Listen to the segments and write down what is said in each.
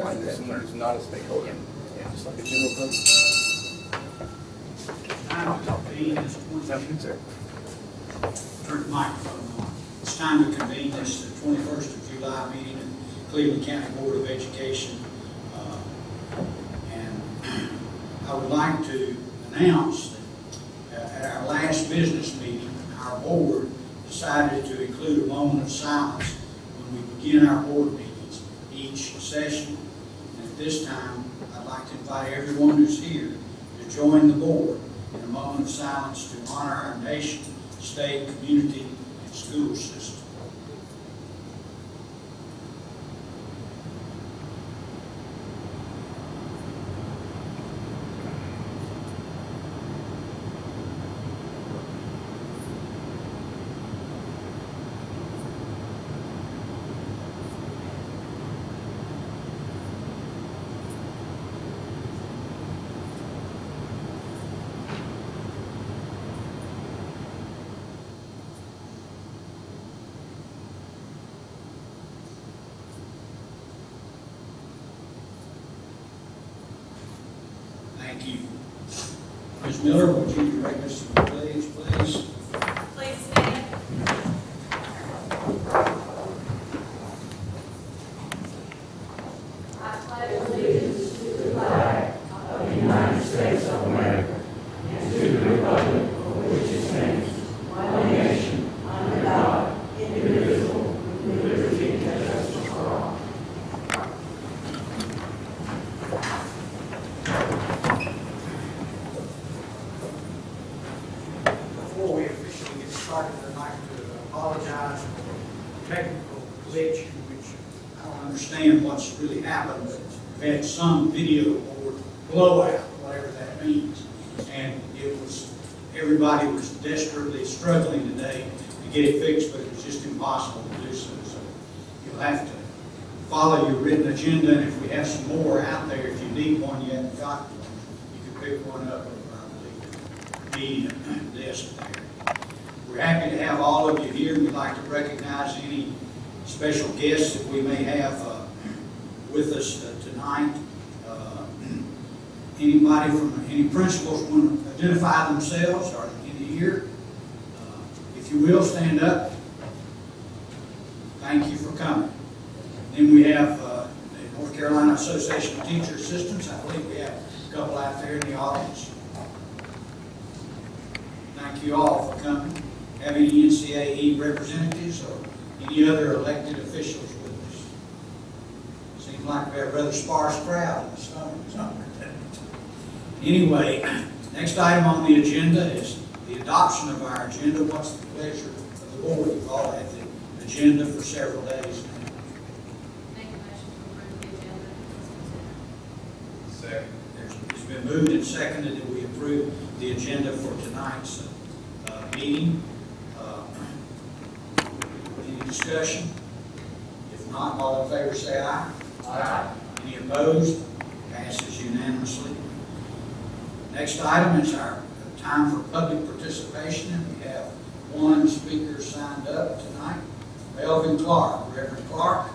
like that, someone who's not a stakeholder. Yeah. Just like a general public. Time to convene this Sounds sir. Turn the microphone on. It's time to convene this the twenty-first of July meeting of Cleveland County Board of Education. Uh, And I would like to announce that uh, at our last business meeting, our board decided to include a moment of silence when we begin our board meetings each session. At this time, I'd like to invite everyone who's here to join the board in a moment of silence to honor our nation, state, community, and school system. Thank you. Miller, Next item is our time for public participation, and we have one speaker signed up tonight, Melvin Clark. Reverend Clark?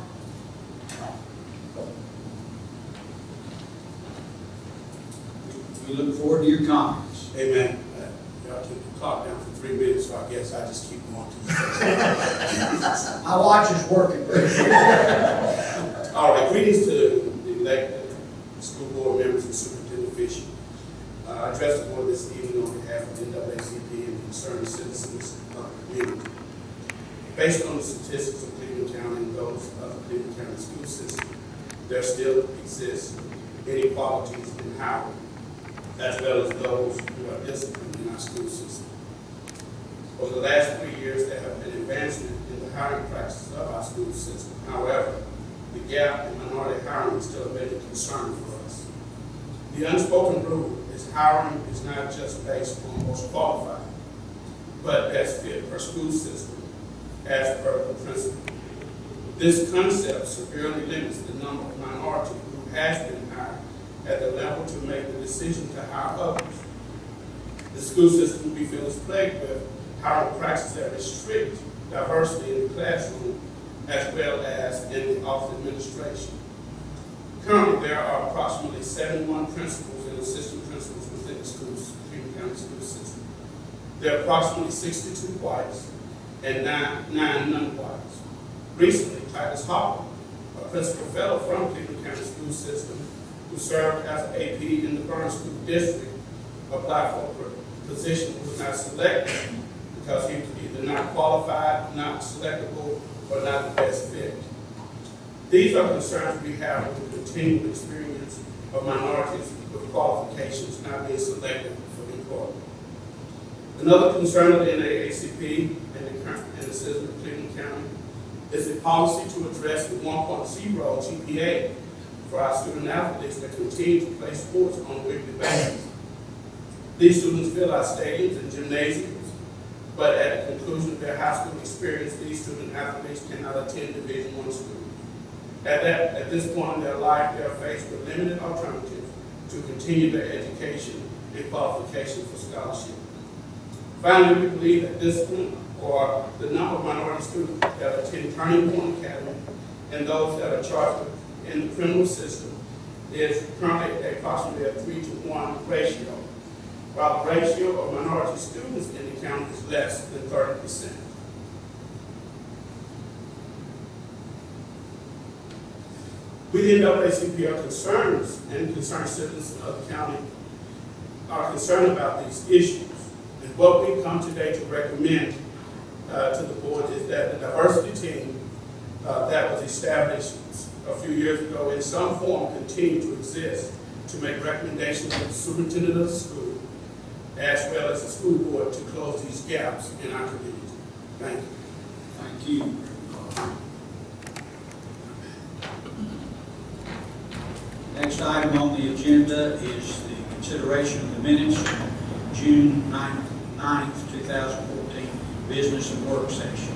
We look forward to your comments. Amen. Uh, Y'all took the clock down for three minutes, so I guess I just keep going to the My watch is working. All right, greetings to the elected school board members and Superintendent Fisher. Board this evening on behalf of NAACP and concerned citizens of the community. Based on the statistics of Cleveland County and those of the Cleveland County school system, there still exists inequalities in hiring, as well as those who are disciplined in our school system. Over the last three years, there have been advancement in the hiring practices of our school system. However, the gap in minority hiring is still a major concern for us. The unspoken rule is hiring is not just based on most qualified, but best fit per school system, as per the principal. This concept severely limits the number of minority who has been hired at the level to make the decision to hire others. The school system, we feel, is plagued with hiring practices that restrict diversity in the classroom as well as in the office administration. Currently, there are approximately seventy-one principals in the principals within the schools, Cleveland School System. There are approximately sixty-two whites and nine, nine non-whites. Recently, Titus Hopper, a principal fellow from Cleveland County School System, who served as an AP in the Burns School District, applied for a position was not selected because he was either not qualified, not selectable, or not the best fit. These are concerns we have with the continued experience of minorities with qualifications not being selected Another concern of the NAACP and the and the citizens of Cleveland County is the policy to address the 1.0 GPA for our student athletes that continue to play sports on a weekly basis. These students fill our stadiums and gymnasiums, but at the conclusion of their high school experience, these student athletes cannot attend Division One schools. At that, at this point in their life, they are faced with limited alternatives to continue their education and qualification for scholarship. Finally, we believe that discipline or the number of minority students that attend Turning Point Academy and those that are charged in the criminal system is currently approximately a three to one ratio, while the ratio of minority students in the county is less than thirty percent. We, the NAACP, are concerned and concerned citizens of the county are concerned about these issues. And what we come today to recommend uh, to the board is that the diversity team uh, that was established a few years ago in some form continue to exist to make recommendations to the superintendent of the school as well as the school board to close these gaps in our community. Thank you. Thank you. Next item on the agenda is the consideration of the minutes from June 9th, 9th, 2014, business and work session.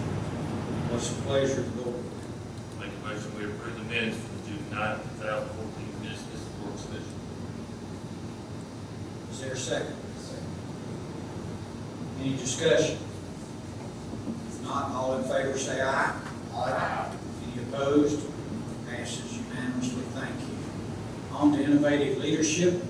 What's the pleasure of the board? Make a motion, we approve the minutes for the June ninth, two thousand fourteen business and work session. Is there a second? Any discussion? If not, all in favor say aye. Aye. Any opposed? Passes unanimously, thank you. On to innovative leadership, we're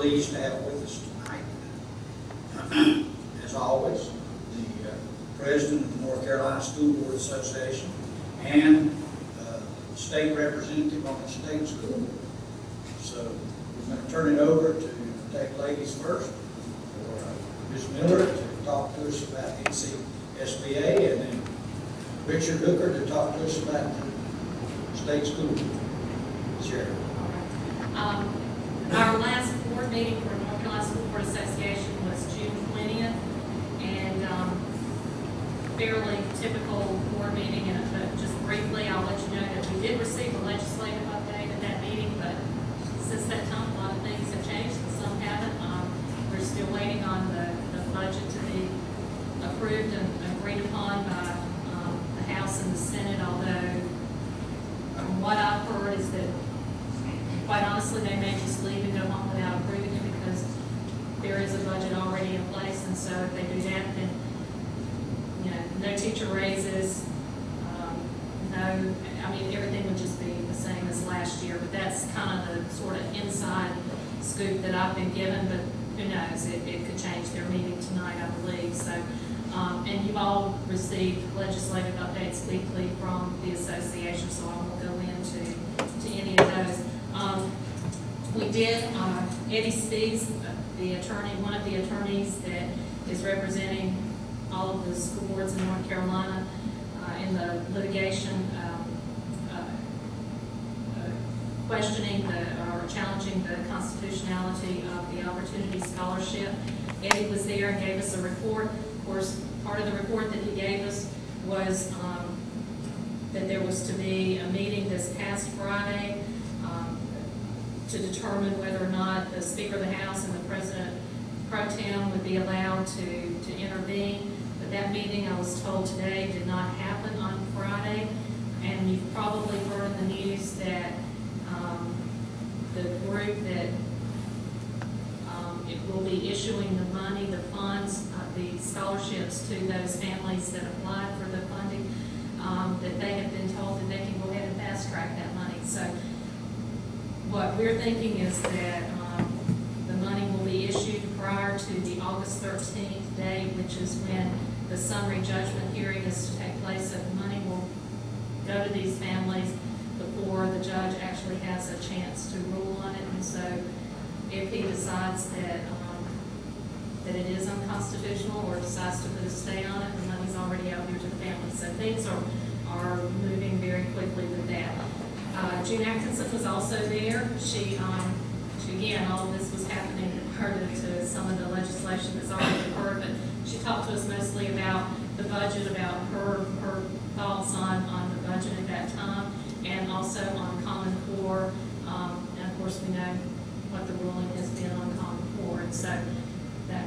pleased to have with us tonight, as always, the uh, president of the North Carolina School Board Association and uh, state representative on the state school. So we're going to turn it over to take ladies first, for uh, Ms. Miller to talk to us about NCSBA, and then Richard Hooker to talk to us about the state school. Sure. Um, meeting for North Carolina School Board Association was June twentieth, and um, fairly typical board meeting, and uh, just briefly, I'll let you know that we did receive a legislative update at that meeting, but since that time, a lot of things have changed, and some haven't. Um, We're still waiting on the, the budget to be approved and agreed upon by um, the House and the Senate, although from what I've heard is that quite honestly, they may just leave and go home without approving it because there is a budget already in place, and so if they do that, then, you know, no teacher raises, um, no, I mean, everything would just be the same as last year, but that's kind of the sort of inside scoop that I've been given, but who knows, it, it could change their meeting tonight, I believe, so. Um, and you've all received legislative updates weekly from the association, so I won't go into, to any of those. Um, we did, uh, Eddie Speas, uh, the attorney, one of the attorneys that is representing all of the school boards in North Carolina, uh, in the litigation, um, uh, uh, questioning the, or challenging the constitutionality of the Opportunity Scholarship. Eddie was there and gave us a report. Of course, part of the report that he gave us was, um, that there was to be a meeting this past Friday, um, to determine whether or not the Speaker of the House and the President pro tem would be allowed to, to intervene. But that meeting, I was told today, did not happen on Friday. And you've probably heard in the news that, um, the group that, um, it will be issuing the money, the funds, uh, the scholarships to those families that applied for the funding, um, that they have been told that they can go ahead and fast track that money. So what we're thinking is that, um, the money will be issued prior to the August thirteenth date, which is when the summary judgment hearing is to take place, so the money will go to these families before the judge actually has a chance to rule on it, and so if he decides that, um, that it is unconstitutional or decides to put a stay on it, the money's already out here to the family. So things are, are moving very quickly with that. Uh, June Atkinson was also there. She, um, she, again, all of this was happening prior to to some of the legislation that's already occurred, but she talked to us mostly about the budget, about her, her thoughts on, on the budget at that time, and also on Common Core. Um, and of course, we know what the ruling has been on Common Core, and so that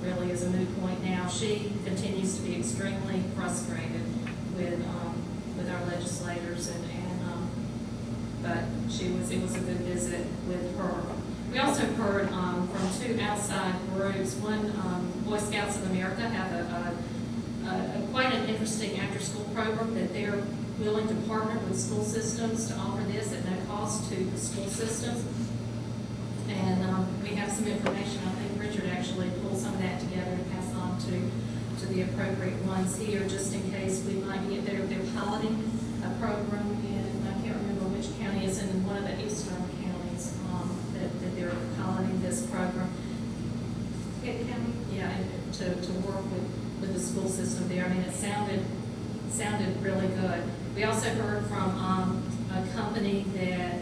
really is a moot point now. She continues to be extremely frustrated with, um, with our legislators and, and, um, but she was, it was a good visit with her. We also heard, um, from two outside groups. One, um, Boy Scouts of America have a, a, a, quite an interesting after-school program that they're willing to partner with school systems to offer this at no cost to the school systems. And um, we have some information, I think Richard actually pulled some of that together and passed on to, to the appropriate ones here, just in case we might be, they're, they're piloting a program in, I can't remember which county, it's in one of the eastern counties, um, that, that they're piloting this program. Yeah, and to, to work with, with the school system there, I mean, it sounded, sounded really good. We also heard from, um, a company that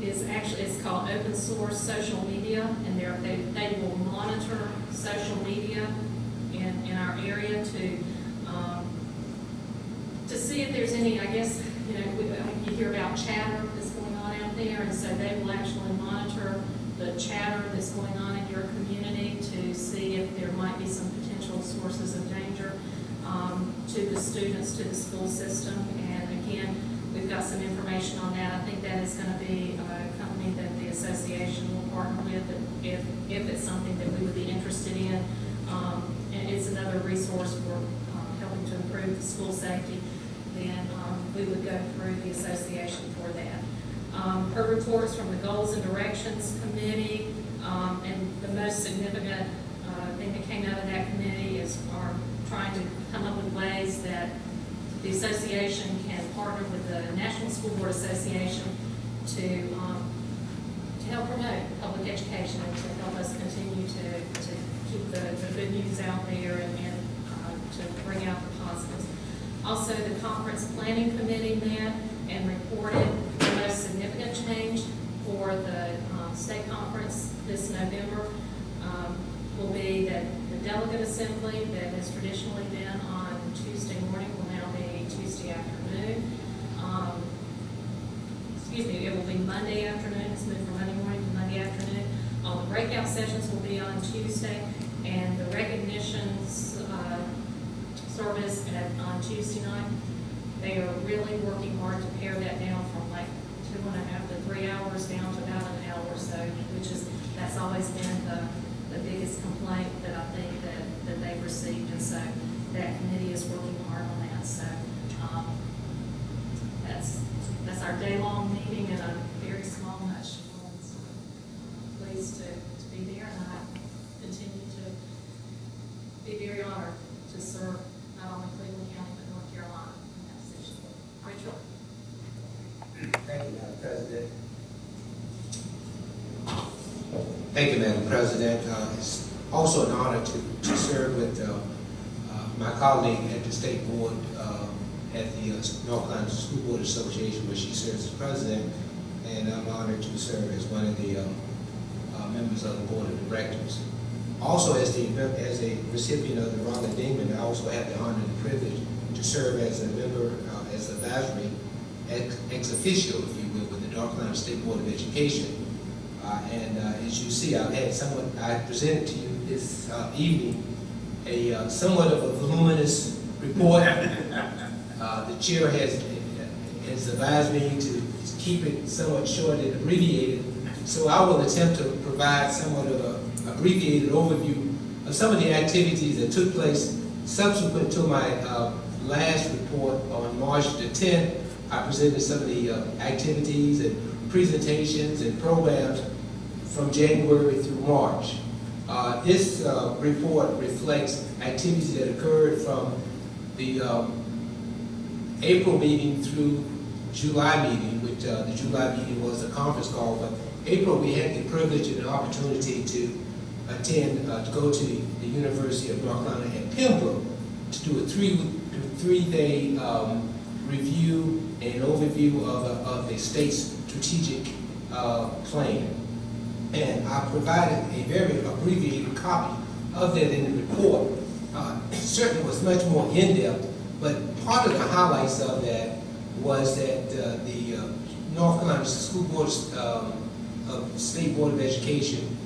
is actually, it's called Open Source Social Media, and they're, they, they will monitor social media in, in our area to, um, to see if there's any, I guess, you know, we- you hear about chatter that's going on out there, and so they will actually monitor the chatter that's going on in your community to see if there might be some potential sources of danger, um, to the students, to the school system, and again, We've got some information on that. I think that is going to be a company that the association will partner with if, if it's something that we would be interested in. Um, and it's another resource for um, helping to improve the school safety, then um, we would go through the association for that. Um, her reports from the Goals and Directions Committee, um, and the most significant uh, thing that came out of that committee is our trying to come up with ways that the association can partner with the National School Board Association to, um, to help promote public education and to help us continue to, to keep the, the good news out there and, and, uh, to bring out the positives. Also, the conference planning committee met and reported the most significant change for the, um, state conference this November, um, will be that the delegate assembly that has traditionally been on Tuesday morning will now be Tuesday afternoon. Um, excuse me, it will be Monday afternoon, it's moved from Monday morning to Monday afternoon. All the breakout sessions will be on Tuesday, and the recognitions, uh, service at, on Tuesday night. They are really working hard to pare that down from like two and a half to three hours down to about an hour or so, which is, that's always been the, the biggest complaint that I think that, that they've received, and so that committee is working hard on that, so, um, that's, that's our day-long meeting in a very small nutshell, pleased to, to be there, and I continue to be very honored to serve not only Cleveland County, but North Carolina in that position. Rachel? Thank you, Madam President. Thank you, Madam President. Uh, It's also an honor to, to serve with uh, uh, my colleague at the State Board, uh, at the uh, North Carolina School Board Association, where she serves as president, and I'm honored to serve as one of the uh, uh, members of the Board of Directors. Also, as the, as a recipient of the Raleigh Dingman, I also have the honor and privilege to serve as a member, uh, as advisory, ex ex officio, if you will, with the North Carolina State Board of Education. Uh, and uh, as you see, I've had somewhat, I presented to you this uh, evening a uh, somewhat of a voluminous report. Uh, the chair has, has advised me to keep it somewhat short and abbreviated, so I will attempt to provide somewhat of a abbreviated overview of some of the activities that took place subsequent to my uh, last report on March the 10th. I presented some of the uh, activities and presentations and programs from January through March. Uh, This uh, report reflects activities that occurred from the um, April meeting through July meeting, which uh, the July meeting was a conference call, but April, we had the privilege and the opportunity to attend, uh, to go to the University of North Carolina at Pembroke to do a three, three-day um, review and overview of, a- of the state's strategic uh, plan. And I provided a very abbreviated copy of that in the report. Uh, it Certainly was much more in-depth, but part of the highlights of that was that uh, the uh, North Carolina School Board, um, of State Board of Education,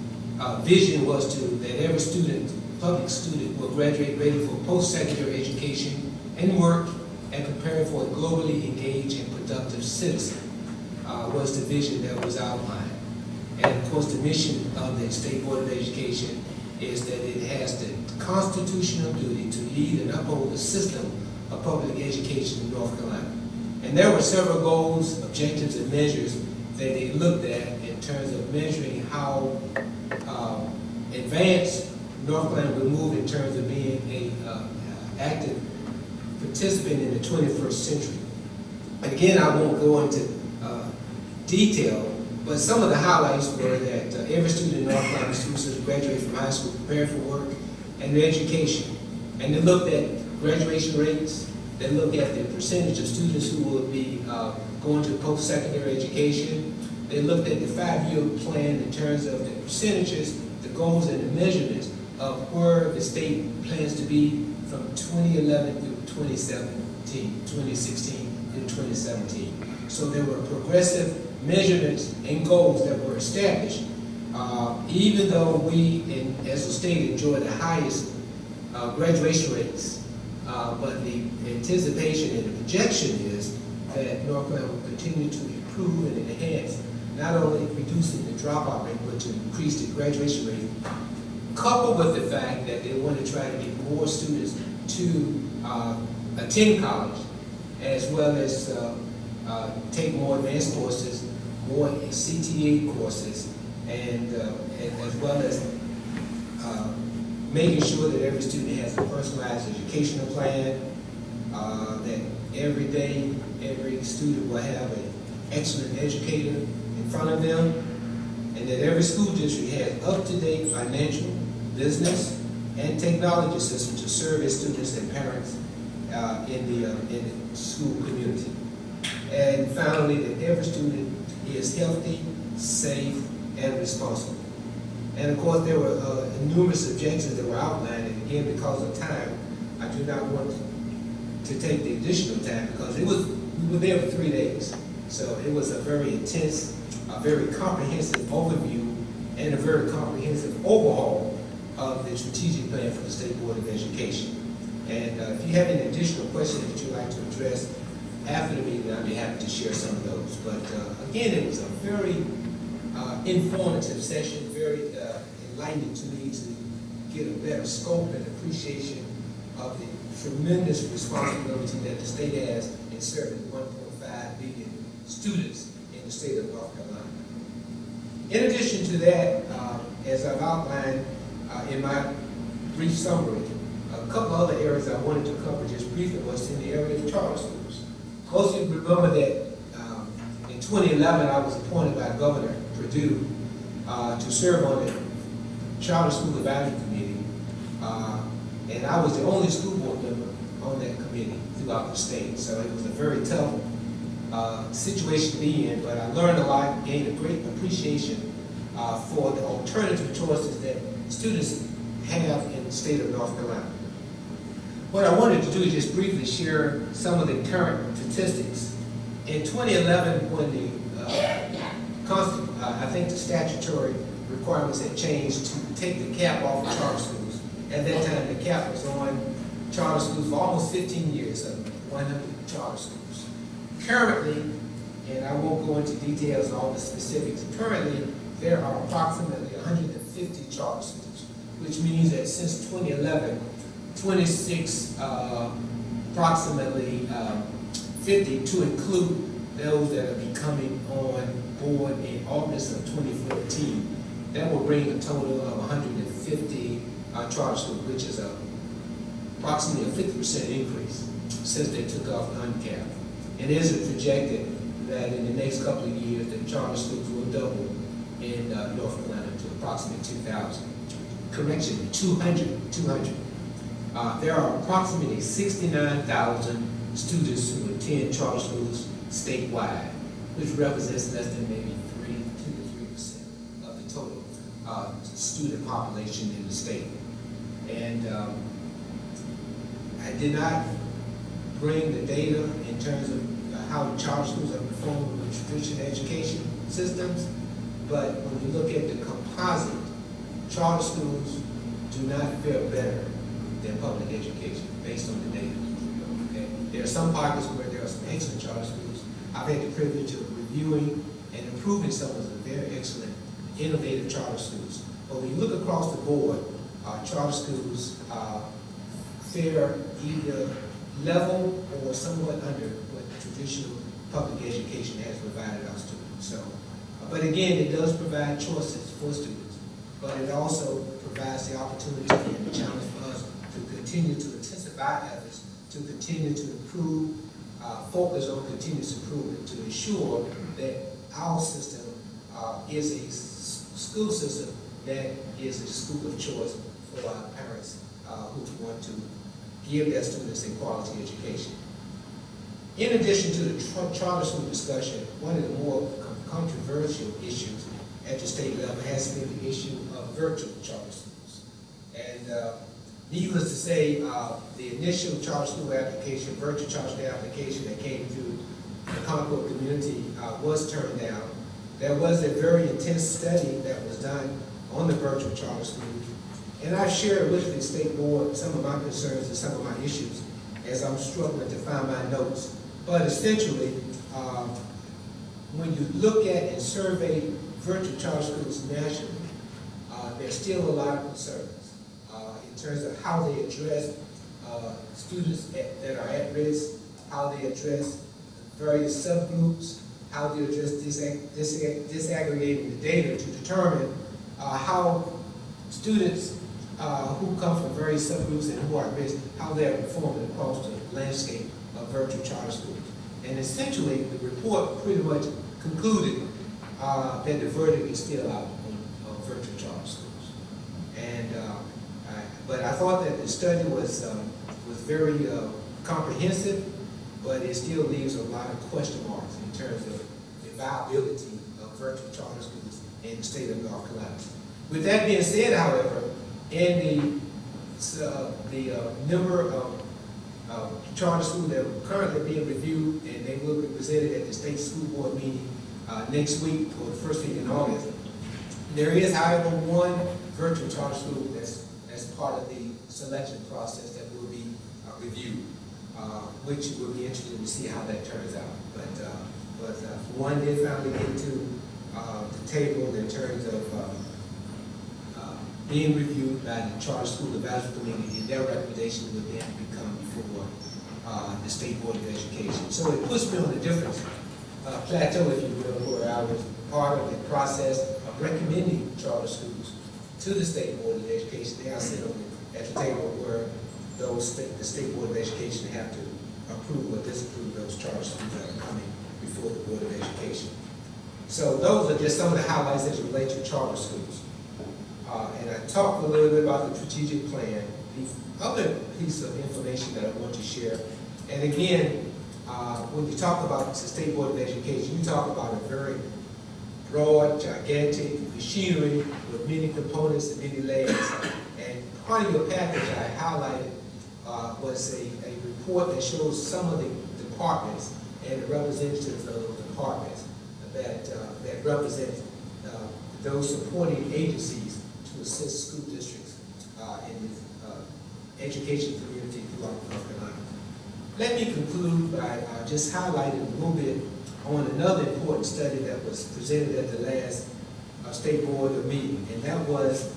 uh, vision was to, that every student, public student, will graduate ready for post-secondary education and work and prepare for a globally engaged and productive citizen, uh, was the vision that was outlined. And of course, the mission of the State Board of Education is that it has the constitutional duty to lead and uphold the system of public education in North Carolina. And there were several goals, objectives, and measures that they looked at in terms of measuring how um, advanced North Carolina would move in terms of being a uh, active participant in the 21st century. Again, I won't go into uh, detail, but some of the highlights were that uh, every student in North Carolina schools graduate from high school prepared for work and education. And they looked at graduation rates, they looked at the percentage of students who will be uh, going to post-secondary education. They looked at the five-year plan in terms of the percentages, the goals and the measurements of where the state plans to be from 2011 through 2017, 2016 through 2017. So there were progressive measurements and goals that were established. Uh, even though we, in, as a state, enjoy the highest uh, graduation rates, uh, but the anticipation and the projection is that North Carolina will continue to improve and enhance, not only reducing the dropout rate, but to increase the graduation rate, coupled with the fact that they want to try to get more students to uh, attend college, as well as uh, uh, take more advanced courses, more CTE courses, and, uh, and as well as uh, making sure that every student has a personalized educational plan, uh, that every day, every student will have an excellent educator in front of them, and that every school district has up-to-date financial, business, and technology systems to serve its students and parents uh, in the, uh, in the school community. And finally, that every student is healthy, safe, and responsible. And of course, there were uh, numerous objections that were outlined, and again, because of time, I do not want to take the additional time because it was, we were there for three days. So it was a very intense, a very comprehensive overview and a very comprehensive overhaul of the strategic plan for the State Board of Education. And uh, if you have any additional questions that you'd like to address after the meeting, I'd be happy to share some of those. But uh, again, it was a very uh, informative session, very uh, enlightening to me to get a better scope and appreciation of the tremendous responsibility that the state has in serving 1.5 million students in the state of North Carolina. In addition to that, uh, as I've outlined uh, in my brief summary, a couple other areas I wanted to cover just briefly was in the area of charter schools. Most of you remember that um, in 2011, I was appointed by Governor Perdue uh, to serve on the Charter School Advisory Committee. Uh, and I was the only school board member on that committee throughout the state. So it was a very tough uh, situation to be in, but I learned a lot, gained a great appreciation uh, for the alternative choices that students have in the state of North Carolina. What I wanted to do is just briefly share some of the current statistics. In 2011, when the, uh, uh, I think the statutory requirements had changed to take the cap off of charter schools. At that time, the cap was on charter schools for almost 15 years, of 100 charter schools. Currently, and I won't go into details on all the specifics, currently, there are approximately 150 charter schools, which means that since 2011, 26, uh, approximately uh, 50 to include those that are becoming on board in August of 2014. That will bring a total of 150 uh, charter schools, which is a approximately a 50% increase since they took off uncapped. And it is projected that in the next couple of years, the charter schools will double in uh, North Carolina to approximately 2,000. Correction, 200, 200. Uh, there are approximately 69,000 students who attend charter schools statewide, which represents less than maybe three, to three percent of the total uh, student population in the state. And um, I did not bring the data in terms of uh, how charter schools are performing with traditional education systems, but when you look at the composite, charter schools do not fare better than public education based on the data. Okay? There are some pockets where there are some excellent charter schools. I've had the privilege of reviewing and improving some of the very excellent, innovative charter schools. But when you look across the board, uh, charter schools uh, fare either level or somewhat under what traditional public education has provided our students. So, but again, it does provide choices for students, but it also provides the opportunity and the challenge continue to intensify efforts, to continue to improve, uh, focus on continuous improvement, to ensure that our system uh, is a school system that is a school of choice for our parents uh, who want to give their students a quality education. In addition to the charter school discussion, one of the more con- controversial issues at the state level has been the issue of virtual charter schools. And uh, needless to say, uh, the initial charter school application, virtual charter school application that came through the Concord community uh, was turned down. There was a very intense study that was done on the virtual charter school. And I shared with the state board some of my concerns and some of my issues as I'm struggling to find my notes. But essentially, um, when you look at and survey virtual charter schools nationally, uh, there's still a lot of concerns uh, in terms of how they address uh, students at, that are at risk, how they address various subgroups, how they address disag- disag- disaggregating the data to determine uh, how students uh, who come from various subgroups and who are at risk, how they're performing across the landscape of virtual charter schools. And essentially, the report pretty much concluded uh, that the verdict is still out on, on virtual charter schools. And, uh, I, but I thought that the study was, um, was very uh, comprehensive, but it still leaves a lot of question marks in terms of the viability of virtual charter schools in the state of North Carolina. With that being said, however, in the, uh, the uh, number of uh, charter schools that are currently being reviewed, and they will be presented at the state school board meeting uh, next week or the first week in August. There is, however, one virtual charter school that's, that's part of the selection process that will be uh, reviewed, uh, which will be interesting to see how that turns out. But, uh, but uh, one did finally get to uh, the table in terms of uh, being reviewed by the Charter School Advisory Committee, and their recommendation would then become before the State Board of Education. So it puts me on a different plateau, if you will, where I was part of the process of recommending charter schools to the State Board of Education. They are sit on the, at the table where those, the State Board of Education have to approve or disapprove those charter schools that are coming before the Board of Education. So those are just some of the highlights that relate to charter schools. Uh, and I talked a little bit about the strategic plan. The other piece of information that I want to share, and again, uh, when you talk about the State Board of Education, you talk about a very broad, gigantic machinery with many components and many layers. And part of your package I highlighted uh, was a, a report that shows some of the departments and the representatives of those departments that, uh, that represent uh, those supporting agencies to assist school districts uh, in the uh, education community throughout North Carolina. Let me conclude by uh, just highlighting a little bit on another important study that was presented at the last uh, State Board of meeting, and that was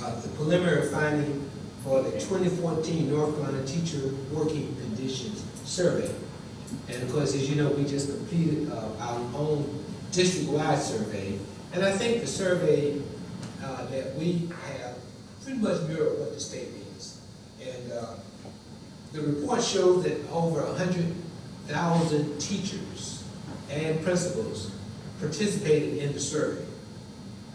uh, the preliminary finding for the 2014 North Carolina Teacher Working Conditions Survey. And of course, as you know, we just completed uh, our own district-wide survey. And I think the survey uh, that we have pretty much mirror what the state is. And uh, the report shows that over 100,000 teachers and principals participated in the survey.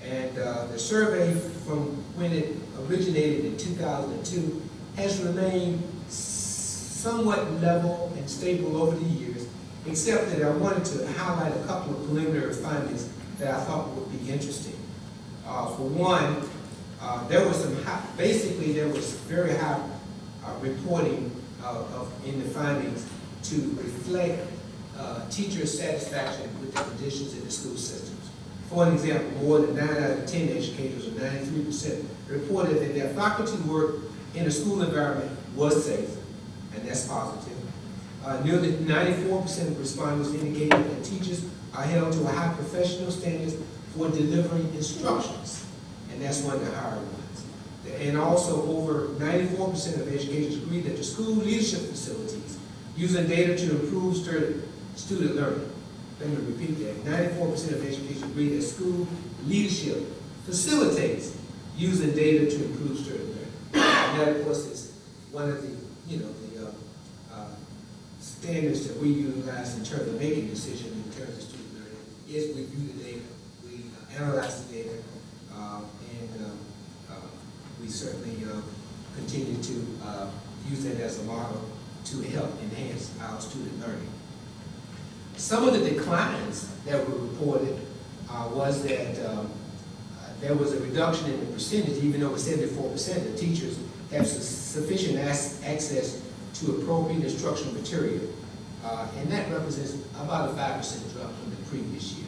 And uh, the survey from when it originated in 2002 has remained somewhat level and stable over the years, except that I wanted to highlight a couple of preliminary findings that I thought would be interesting. Uh, for one, uh, there was some, high, basically there was very high uh, reporting of, of, in the findings to reflect uh, teacher satisfaction with the conditions in the school systems. For an example, more than 9 out of 10 educators, or 93%, reported that their faculty work in a school environment was safe, and that's positive. Uh, nearly 94% of respondents indicated that teachers are held to a high professional standards for delivering instructions, and that's one of the higher ones. And also, over 94% of educators agree that the school leadership facilities using data to improve student, learning. Let me repeat that. 94% of educators agree that school leadership facilitates using data to improve student learning. And that, of course, is one of the, you know, the uh, uh, standards that we utilize in terms of making decisions in terms of student learning, is we view the data, we uh, analyze the data, uh, and um, we certainly continue to use that as a model to help enhance our student learning. Some of the declines that were reported uh, was that um, uh, there was a reduction in the percentage, even though it was 74% of teachers have su sufficient access to appropriate instructional material. Uh, and that represents about a 5% drop from the previous year.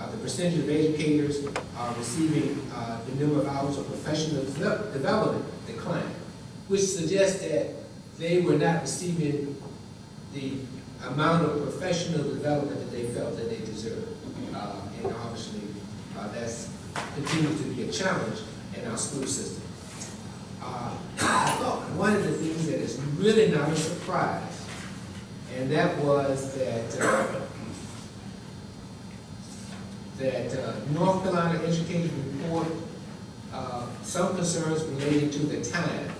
Uh, the percentage of educators uh, receiving uh, the number of hours of professional de development declined, which suggests that they were not receiving the amount of professional development that they felt that they deserved. Uh, and obviously, uh, that's continues to be a challenge in our school system. Uh, one of the things that is really not a surprise, and that was that uh, that uh, North Carolina Education Report uh, some concerns related to the time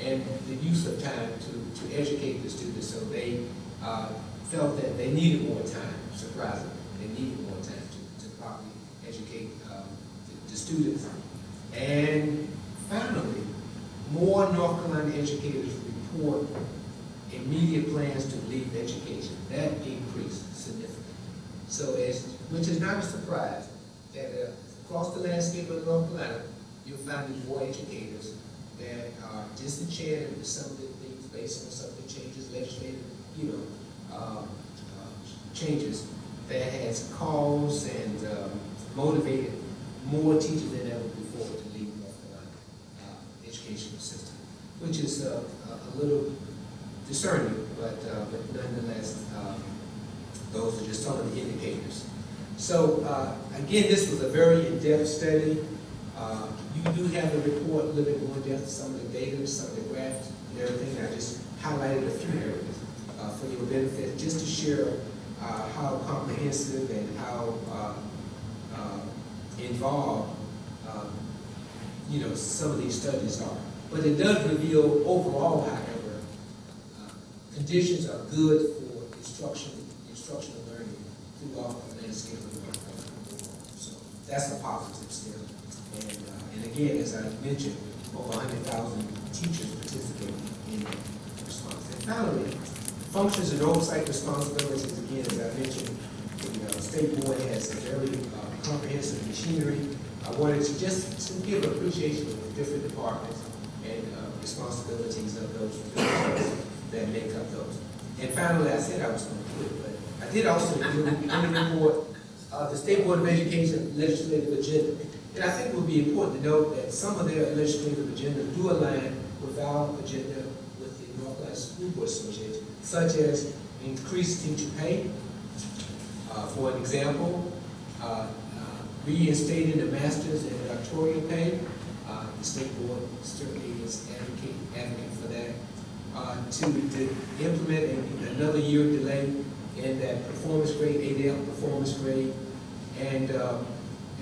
and the use of time to, to educate the students. So they uh, felt that they needed more time, surprisingly. They needed more time to, to properly educate um, the, the, students. And finally, more North Carolina educators report immediate plans to leave education. That increased significantly. So, which is not a surprise, that uh, across the landscape of North Carolina, you'll find more educators that are disenchanted with some of the things based on some of the changes, legislative, you know, uh, changes that has caused and um, motivated more teachers than ever before to leave North Carolina uh, educational system, which is uh, a little discerning, but, uh, but nonetheless, um, those are just some of the indicators. So uh, again, this was a very in-depth study. Uh, you do have the report a little bit more depth, some of the data, some of the graphs, and everything. I just highlighted a few areas uh, for your benefit, just to share uh, how comprehensive and how uh, uh, involved, um, you know, some of these studies are. But it does reveal overall, however, uh, conditions are good for instruction, instructional learning throughout the landscape of the world. So that's a positive still. And, uh, and again, as I mentioned, over 100,000 teachers participate in the response. And finally, functions and oversight responsibilities, again, as I mentioned, the uh, state board has a very uh, comprehensive machinery. I wanted to just to give appreciation of the different departments and uh, responsibilities of those that make up those. And finally, I said I was going to quit, but I did also do in the report uh, the State Board of Education legislative agenda. And I think it would be important to note that some of their legislative agenda do align with our agenda with the North Carolina School Board Association, such as increased teacher pay. Uh, for an example, uh, uh reinstating the master's and doctoral pay. Uh, the state board certainly is advocating, advocating for that. uh, to, to implement a- another year delay in that performance grade, ADL performance grade. And, um,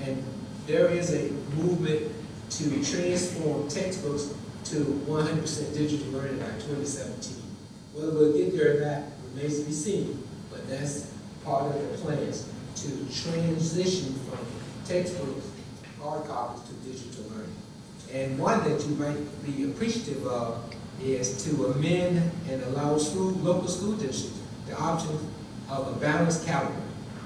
and there is a movement to transform textbooks to one hundred percent digital learning by twenty seventeen. Whether we'll get there or not remains to be seen, but that's part of the plans to transition from textbooks, hard copies to digital learning. And one that you might be appreciative of is to amend and allow school, local school districts the option of a balanced calendar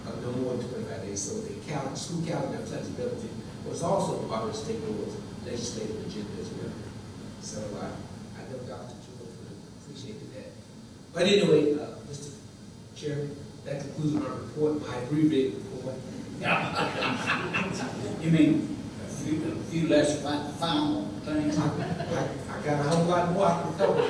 of no more than twenty-five days. So the school calendar flexibility was also part of the state board's legislative agenda as well. So, uh, I know Dr. Jewel appreciated that. But anyway, uh, Mr. Chairman, that concludes my report, my abbreviated report. You mean, a few, a few less fi- final things? I, I got a whole lot more I can cover.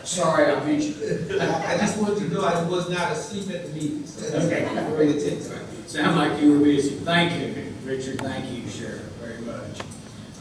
Sorry, I mentioned you. I, I just wanted to know I was not asleep at the meeting, so Okay. very attentive. Sound like you were busy. Thank you, Richard. Thank you, Sheriff, very much.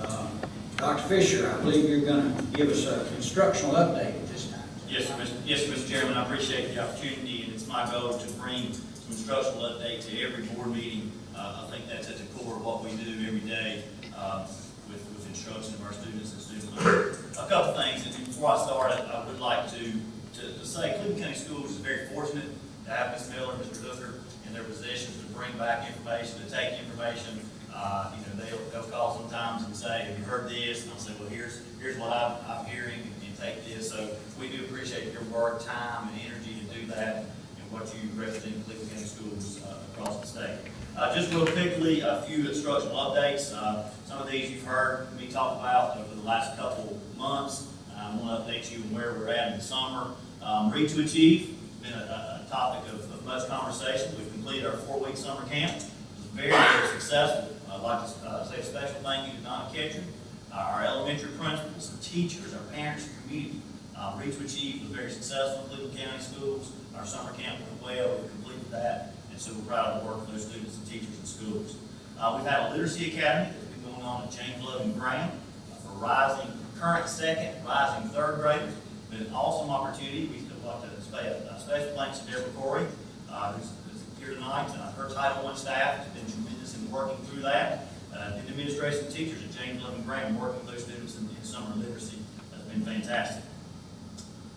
Um, Dr. Fisher, I believe you're gonna give us a instructional update at this time. Yes, Mr. Yes, Mr. Chairman, I appreciate the opportunity, and it's my goal to bring some instructional update to every board meeting. Uh, I think that's at the core of what we do every day, uh, with, with instruction of our students and student learners. A couple things, and before I start, I, I would like to, to, to say Cleveland County Schools is very fortunate to have Ms. Miller, and Mr. Hooker in their positions to bring back information, to take information. Uh, you know, they'll, they'll call sometimes and say, have you heard this? And I'll say, well, here's, here's what I'm, I'm hearing, and take this. So we do appreciate your work, time, and energy to do that, and what you represent in Cleveland County Schools uh, across the state. Uh, just real quickly, a few instructional updates. Uh, some of these you've heard me talk about over the last couple months. I want to update you on where we're at in the summer. Um, Read to Achieve, been a, a topic of, of much conversation. We've completed our four-week summer camp. It was very, very successful. I'd like to uh, say a special thank you to Donna Ketchum, our elementary principals, our teachers, our parents, and community. Uh, Reach to Achieve was very successful in Cleveland County Schools. Our summer camp went well, we completed that, and so we're proud of the work of those students and teachers and schools. Uh, we've had a literacy academy that's been going on at James Love and Graham uh, for rising, current second, rising third graders. Been an awesome opportunity. We'd like to say a, a special thanks to Deborah Corey, uh, who's, who's here tonight, uh, her Title I staff has been working through that. Uh, and administration teachers at James Love and Graham working with those students in, in summer literacy has been fantastic.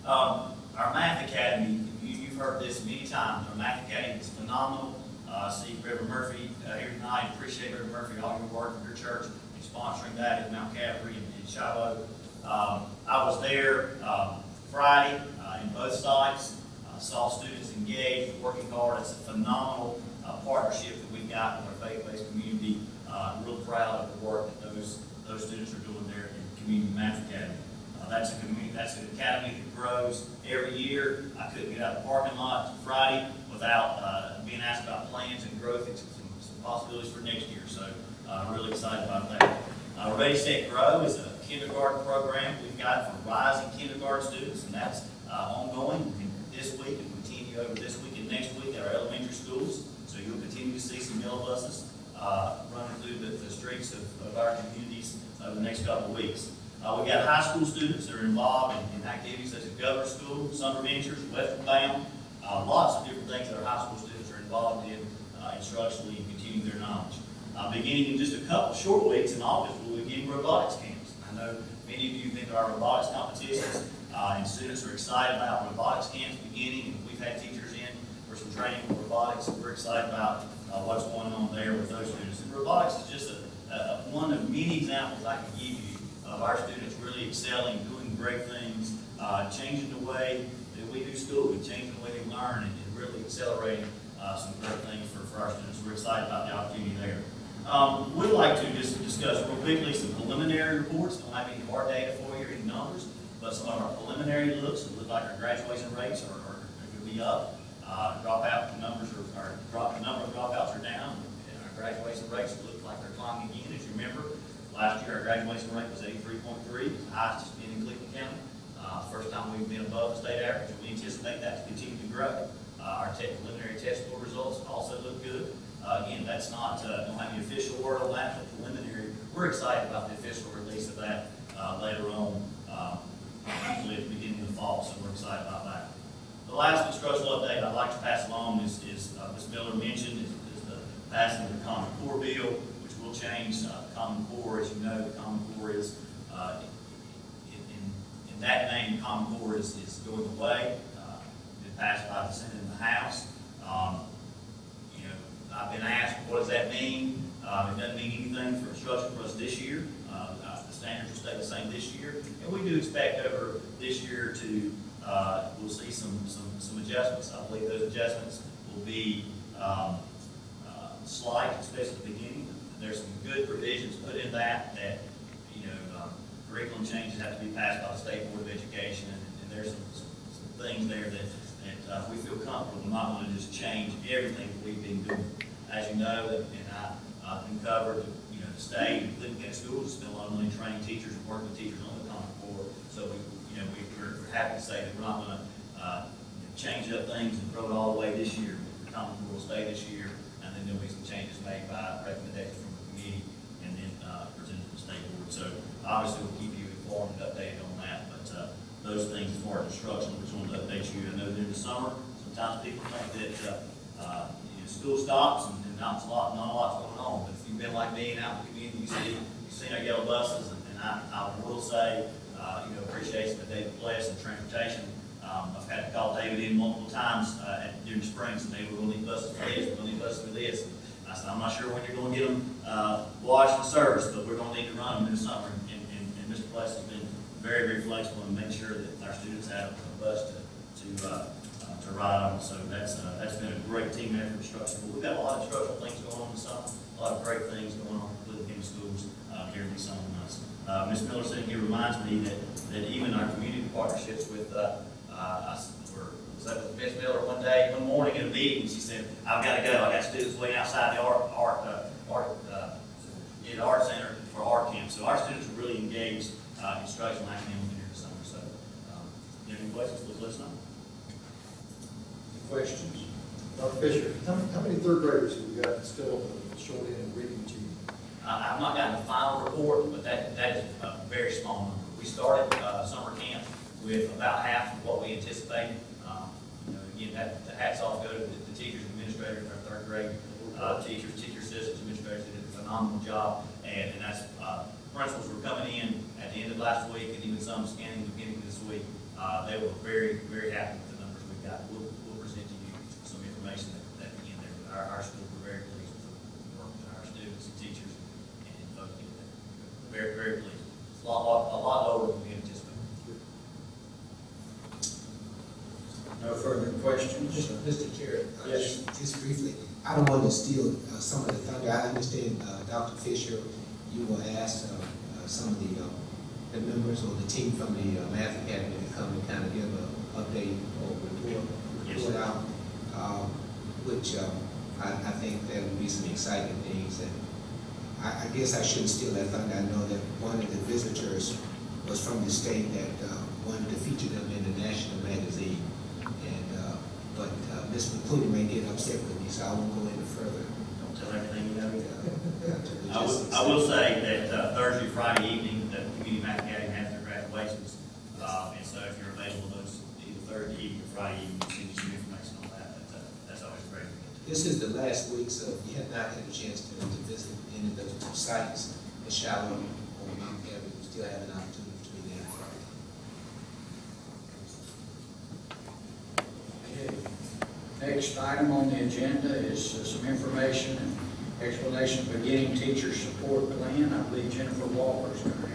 Um, our math academy, you, you've heard this many times, our math academy is phenomenal. Uh, I see Reverend Murphy uh, here tonight, appreciate Reverend Murphy, all your work in your church in sponsoring that at Mount Calvary and Shiloh. Um, I was there, um, Friday, uh, in both sites, uh, saw students engaged, working hard. It's a phenomenal, uh, partnership we've got with our faith-based community. Uh, real proud of the work that those, those students are doing there in Community Math Academy. Uh, that's a community, that's an academy that grows every year. I couldn't get out of the parking lot Friday without, uh, being asked about plans and growth and some, some possibilities for next year. So, uh, really excited about that. Uh, Ready, Set, Grow is a kindergarten program we've got for rising kindergarten students, and that's, uh, ongoing this week and continue over this week and next week at our elementary schools. So you'll continue to see some yellow buses, uh, running through the, the streets of, of our communities over the next couple of weeks. Uh, we got high school students that are involved in, in activities such as Governor School, Summer Ventures, Western Bound, uh, lots of different things that our high school students are involved in, uh, instructionally and continuing their knowledge. Uh, beginning in just a couple short weeks in August, we'll begin robotics camps. I know many of you think our robotics competitions, uh, and students are excited about robotics camps beginning, and we've had teachers in for some training with robotics, and we're excited about, uh, what's going on there with those students. And robotics is just a, a, one of many examples I can give you of our students really excelling, doing great things, uh, changing the way that we do school, and changing the way they learn, and, and really accelerating uh, some great things for, for our students. We're excited about the opportunity there. Um, we'd like to just discuss real quickly some preliminary reports. Don't have any hard data for you, or any numbers, but some of our preliminary looks. It looks like our graduation rates are, are, are going to be up. Uh, dropout numbers are, are drop, the number of dropouts are down, and our graduation rates look like they're climbing again. As you remember, last year our graduation rate was eighty-three point three, the highest it's been in Cleveland County. Uh, first time we've been above the state average, and we anticipate that to continue to grow. Uh, our tech preliminary test score results also look good. Uh, again, that's not, uh, don't have the official word on that, but preliminary. We're excited about the official release of that, uh, later on, um, hopefully at the beginning of the fall, so we're excited about that. The last instructional update I'd like to pass along is, is, uh, Ms. Miller mentioned, is, is the passing of the Common Core bill, which will change, uh, Common Core, as you know, the Common Core is, uh, in, in, in that name, Common Core is, is going away, uh, been passed by the Senate and the House. Um, you know, I've been asked, what does that mean? Uh, it doesn't mean anything for instruction for us this year. Uh, uh, the standards will stay the same this year. And we do expect over this year to, uh, we'll see some, some, some adjustments. I believe those adjustments will be, um, uh, slight, especially at the beginning. There's some good provisions put in that, that, you know, um, curriculum changes have to be passed by the State Board of Education, and, and there's some, some, some things there that, that, uh, we feel comfortable, not gonna just change everything that we've been doing. As you know, and I, uh, uncovered, you know, the state, County Schools spend a lot of money training teachers and working with teachers on the Common Core. So we, you know, we, we're, happy to say that we're not gonna, uh, change up things and throw it all away this year. The Common will stay this year, and then there'll be some changes made by recommendation from the committee, and then, uh, presented to the state board. So obviously, we'll keep you informed and updated on that, but, uh, those things as far as instruction, we just wanted to update you. I know during the summer, sometimes people think that, uh, uh, you know, school stops and, and not a lot, not a lot's going on. But if you've been like me and out in the community, you see, you've seen our yellow buses, and, and I, I will say, uh, you know, appreciation that David Bless and transportation. Um, I've had to call David in multiple times, uh, at, during spring, and say, we're gonna need buses for this, we're gonna need buses for this. I said, I'm not sure when you're gonna get them, uh, washed and serviced, but we're gonna need to run them in the summer. And, and, and Mr. Bless has been very, very flexible and make sure that our students have a bus to, to, uh, uh, to ride on. So that's, uh, that's been a great team effort instruction. But we've got a lot of instructional things going on this summer, a lot of great things going on with the schools, uh, during these summer. Uh, Ms. Miller sitting here reminds me that, that even our community partnerships with, uh, uh, I were, was that with Ms. Miller one day, one morning in a meeting, she said, I've got to go, I got students waiting outside the art, art, uh, art, uh, in the art center for art camp. So our students are really engaged, uh, instructional academically during the summer. So, um, you have any questions, please let us. Questions? Dr. Fisher, how many, how many third graders have we got still short achievement? I- I've not gotten the final report, but that, that is a very small number. We started, uh, summer camp with about half of what we anticipated. Um, You know, again, that, the hats off go to the the teachers, administrators, our third grade, uh, teachers, teacher assistants, administrators, did a phenomenal job. And, and that's, uh, principals were coming in at the end of last week, and even some scanning the beginning of this week. Uh, they were very, very happy with the numbers we got. We'll, we'll present to you some information that, that begin there. Our, our schools were very pleased with the work of our students and teachers and folks get there. Very, very pleased. It's a lot, lot- a lot lower than we anticipated. No further questions? Mr. Mr. Chair, uh, Yes. just- just briefly, I don't want to steal uh, some of the thunder. I understand, uh, Dr. Fisher, you will ask uh, uh, some of the, uh, the members or the team from the uh, Math Academy to come and kind of give an update or report, Yes, report sir. out, um, which um, I, I think there will be some exciting things. And I, I guess I shouldn't steal that thunder. I know that one of the visitors was from the state that uh, wanted to feature them in the national magazine. And, uh, but uh, Ms. McClooney may get upset with me, so I won't go any further. Don't tell everything you know. uh, to I will. I will say that uh, Thursday, Friday evening, the community math academy has their graduations. Uh, and so if you're available those, either Thursday evening or Friday evening, we'll send you some information on that, but, uh, that's always great. This is the last week, so if you have not had a chance to, to visit sites, the or still have an opportunity now and Friday. Okay. Next item on the agenda is uh, some information and explanation of beginning teacher support plan. I believe Jennifer Walker is going to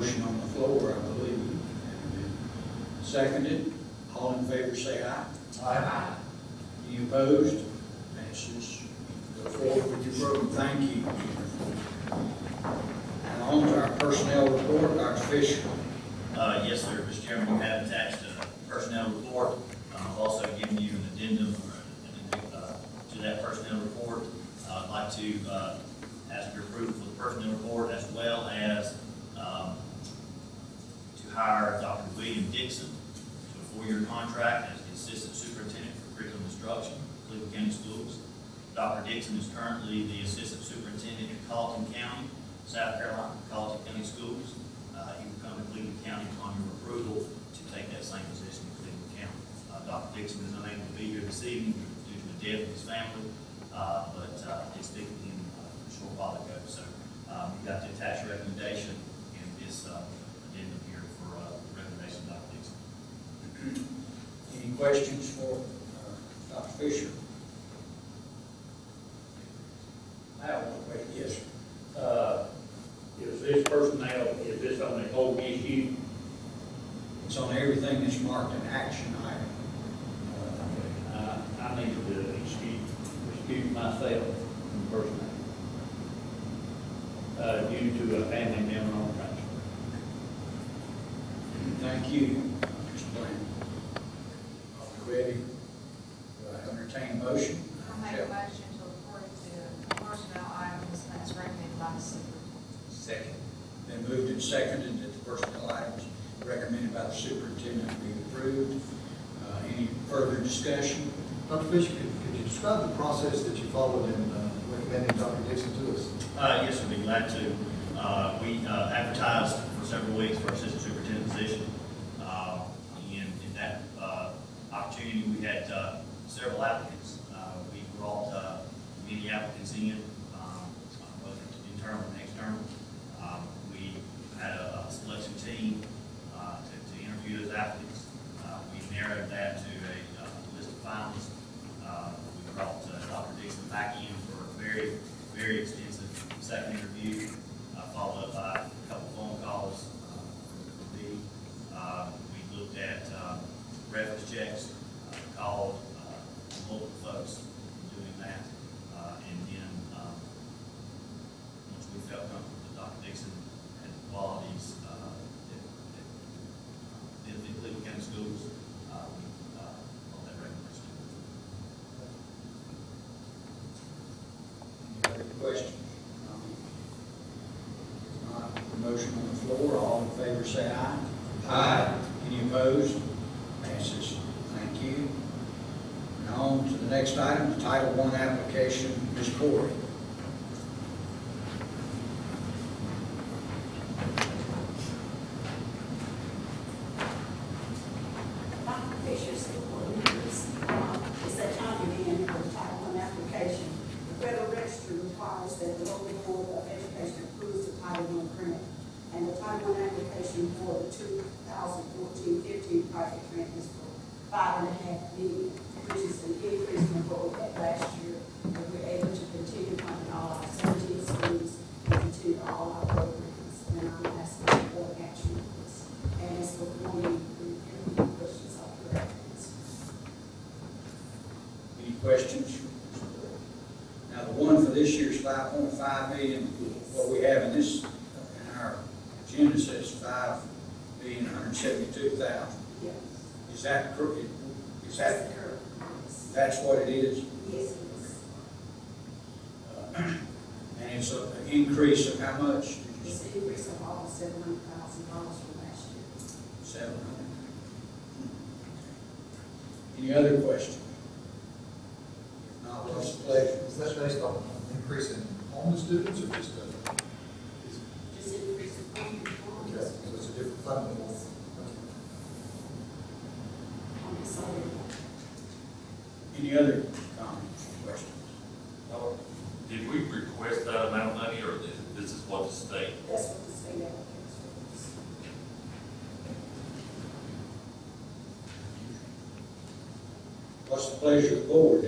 motion on the floor, I believe. Seconded, all in favor say aye. Aye. Any opposed? favor say aye. Aye. Any opposed? Passes. Thank you. And on to the next item, the Title One application, Ms. Corey. that the local board of education and the Title One application for the 2014-15 project grant is for five and a half million. pleasure of the board.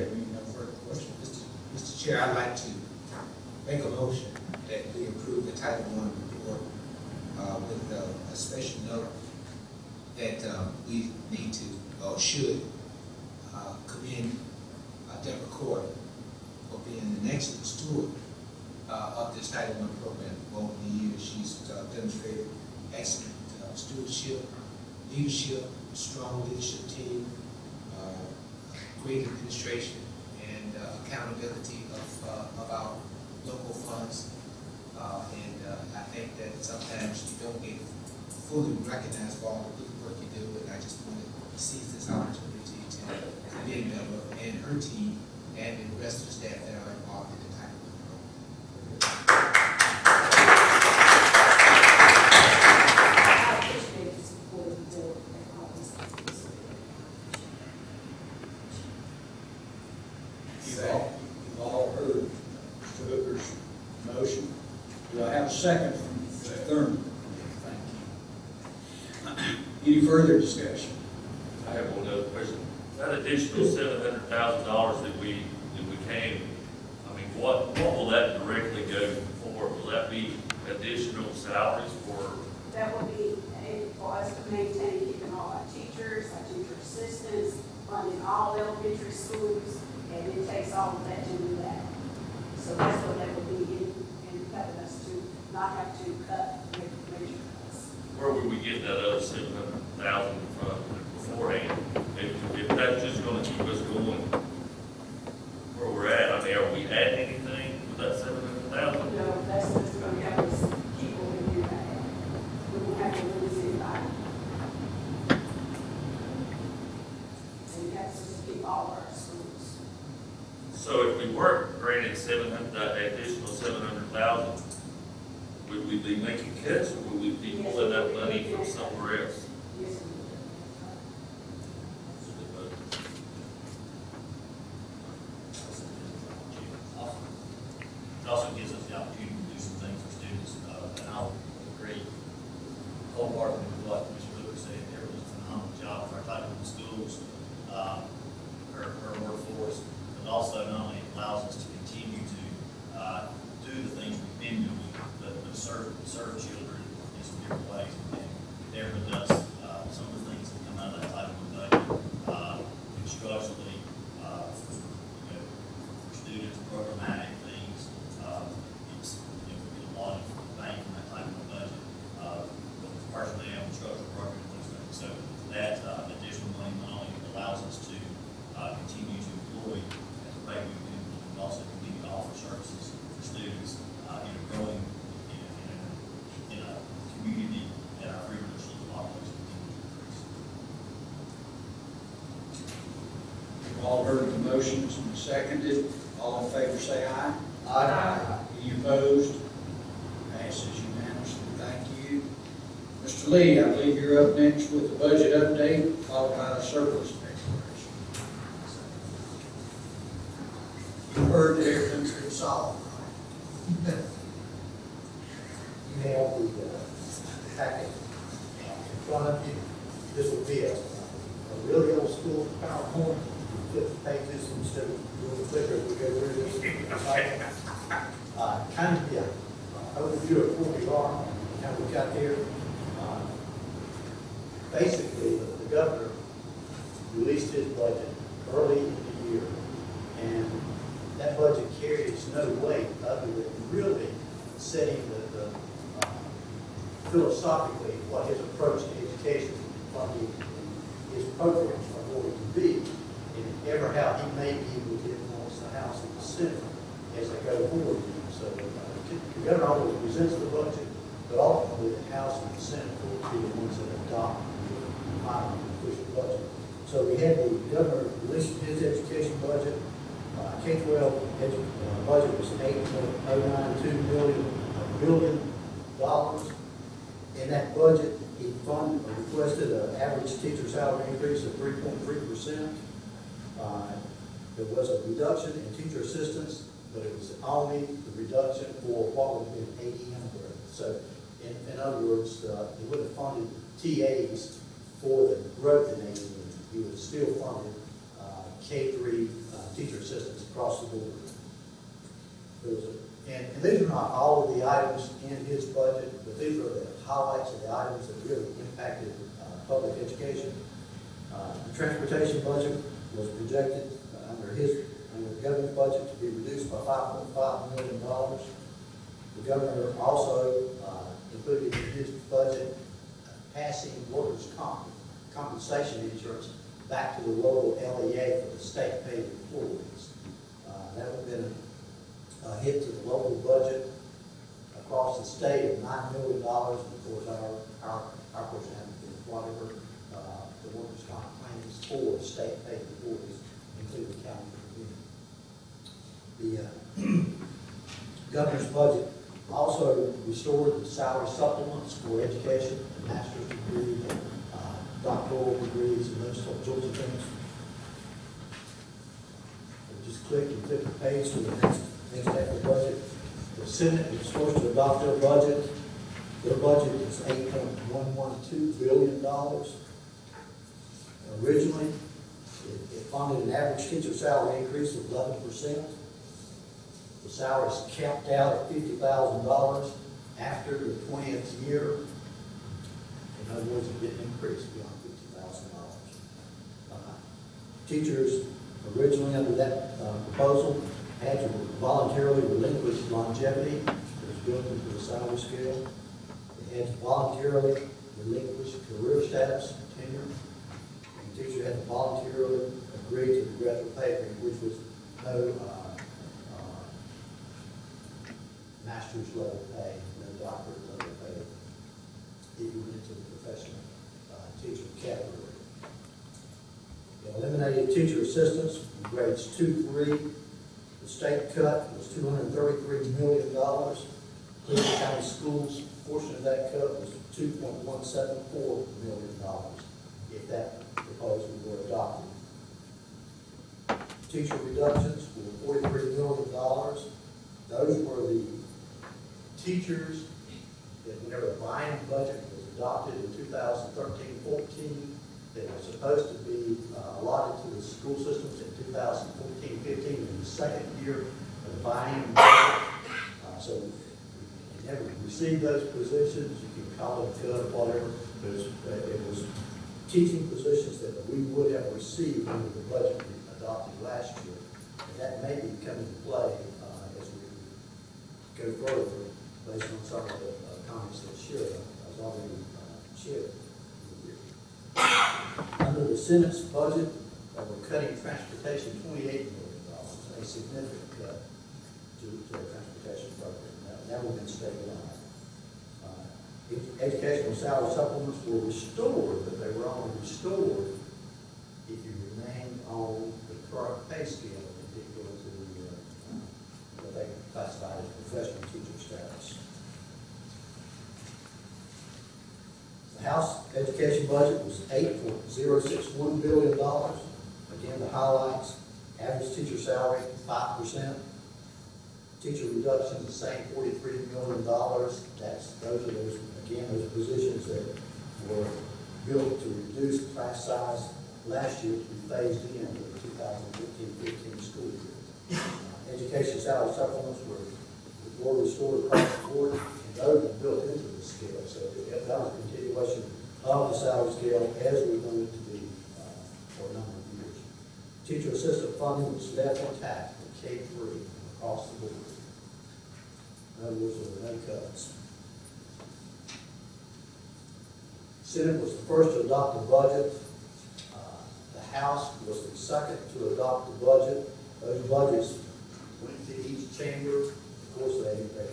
be making cuts, or will we be pulling that money from somewhere else? Seconded. All in favor say aye. Aye. Any opposed? Passes unanimously, thank you. Mr. Lee, I believe you're up next with the budget nine million dollars. Of course, our, our, our portion had been whatever, uh, the workers' comp claims for state paid employees, including the county community. The, uh, governor's budget also restored the salary supplements for education, master's degree, uh, doctoral degrees, and those sorts of things. Just click and flip the page to the next, next of the budget. The Senate is supposed to adopt their budget. Their budget is eight point one one two billion dollars. Originally, it, it funded an average teacher salary increase of eleven percent. The salary is capped out at fifty thousand dollars after the twentieth year. In other words, it didn't increase beyond fifty thousand dollars. Uh, Teachers originally under that uh, proposal had to voluntarily relinquish longevity that was built into the salary scale. They had to voluntarily relinquish career status, and tenure. And the teacher had to voluntarily agree to the graduate pay which was no uh, uh, master's level pay, no doctorate level pay, you went into the professional uh, teacher category. They eliminated teacher assistants in grades two, three. The state cut was two hundred and thirty-three million dollars. Cleveland County Schools, portion of that cut was two point one seven four million dollars, if that proposal were adopted. Teacher reductions were forty-three million dollars. Those were the teachers that whenever the biennium budget was adopted in 2013-14, that were supposed to be uh, allotted to the school systems in 2014-15, in the second year of budget. Uh, So you never received those positions, you can call it or whatever, but it was- uh, it was teaching positions that we would have received under the budget we adopted last year. And that may be coming to play uh, as we go further, based on some of the uh, comments that Shira has already uh, shared. Under the Senate's budget, uh, we're cutting transportation twenty-eight million dollars, a significant cut to, to our transportation program. Now that will be stabilized. Uh, Educational salary supplements were restored, but they were only restored if you remained on the current pay scale, particular to the, uh, what they classified as professional teacher status. The House education budget was eight point zero six one billion dollars. Again, the highlights, average teacher salary, five percent. Teacher reductions, the same forty-three million dollars. That's, those are those, again, those positions that were built to reduce class size last year to be phased in with the 2015-15 school year. Uh, Education salary supplements were, were restored across the board, and those are built into the scale. So that was a continuation of the salary scale as we wanted it to be uh, for a number of years. Teacher assistant funding was left intact for K three across the board. In other words, were no cuts. Senate was the first to adopt the budget. Uh, The House was the second to adopt the budget. Those budgets went to each chamber. Of course, they, they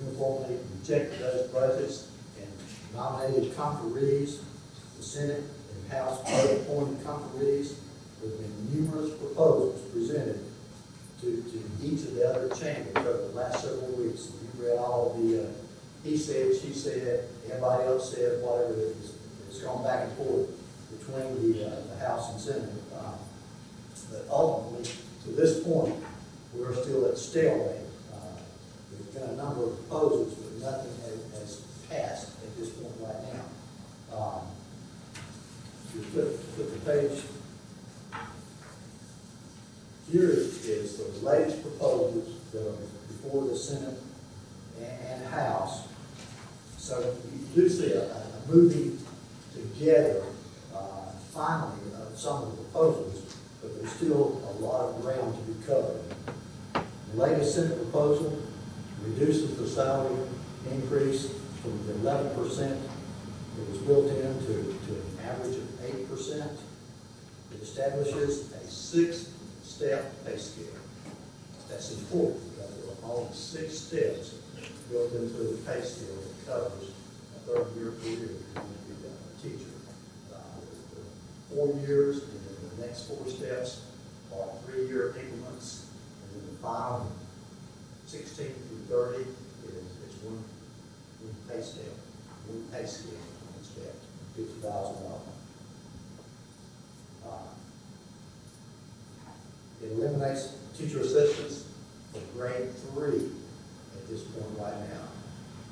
uniformly rejected those budgets and nominated conferees. The Senate and House both appointed conferees. There have been numerous proposals presented to, to each of the other chambers over the last several weeks. You read all the, uh, he said, she said, everybody else said, whatever it is. It's gone back and forth between the, uh, the House and Senate. Uh, But ultimately, to this point, we're still at stalemate. Uh, There's been a number of proposals, but nothing has, has passed at this point right now. Um, flip, flip the page, here is the latest proposals that are before the Senate and, and House. So you do see a, a moving together, uh, finally, of some of the proposals, but there's still a lot of ground to be covered. The latest Senate proposal reduces the salary increase from the eleven percent that was built in to, to an average of eight percent. It establishes a step pay scale. That's important. only six steps built into the pay scale that covers a third-year career a teacher. Uh, four years, and then the next four steps are three-year increments, and then the five, 16 through 30 is, is one, one pay scale, one pay scale, one step, $50,000. It eliminates teacher assistants for grade three at this point right now.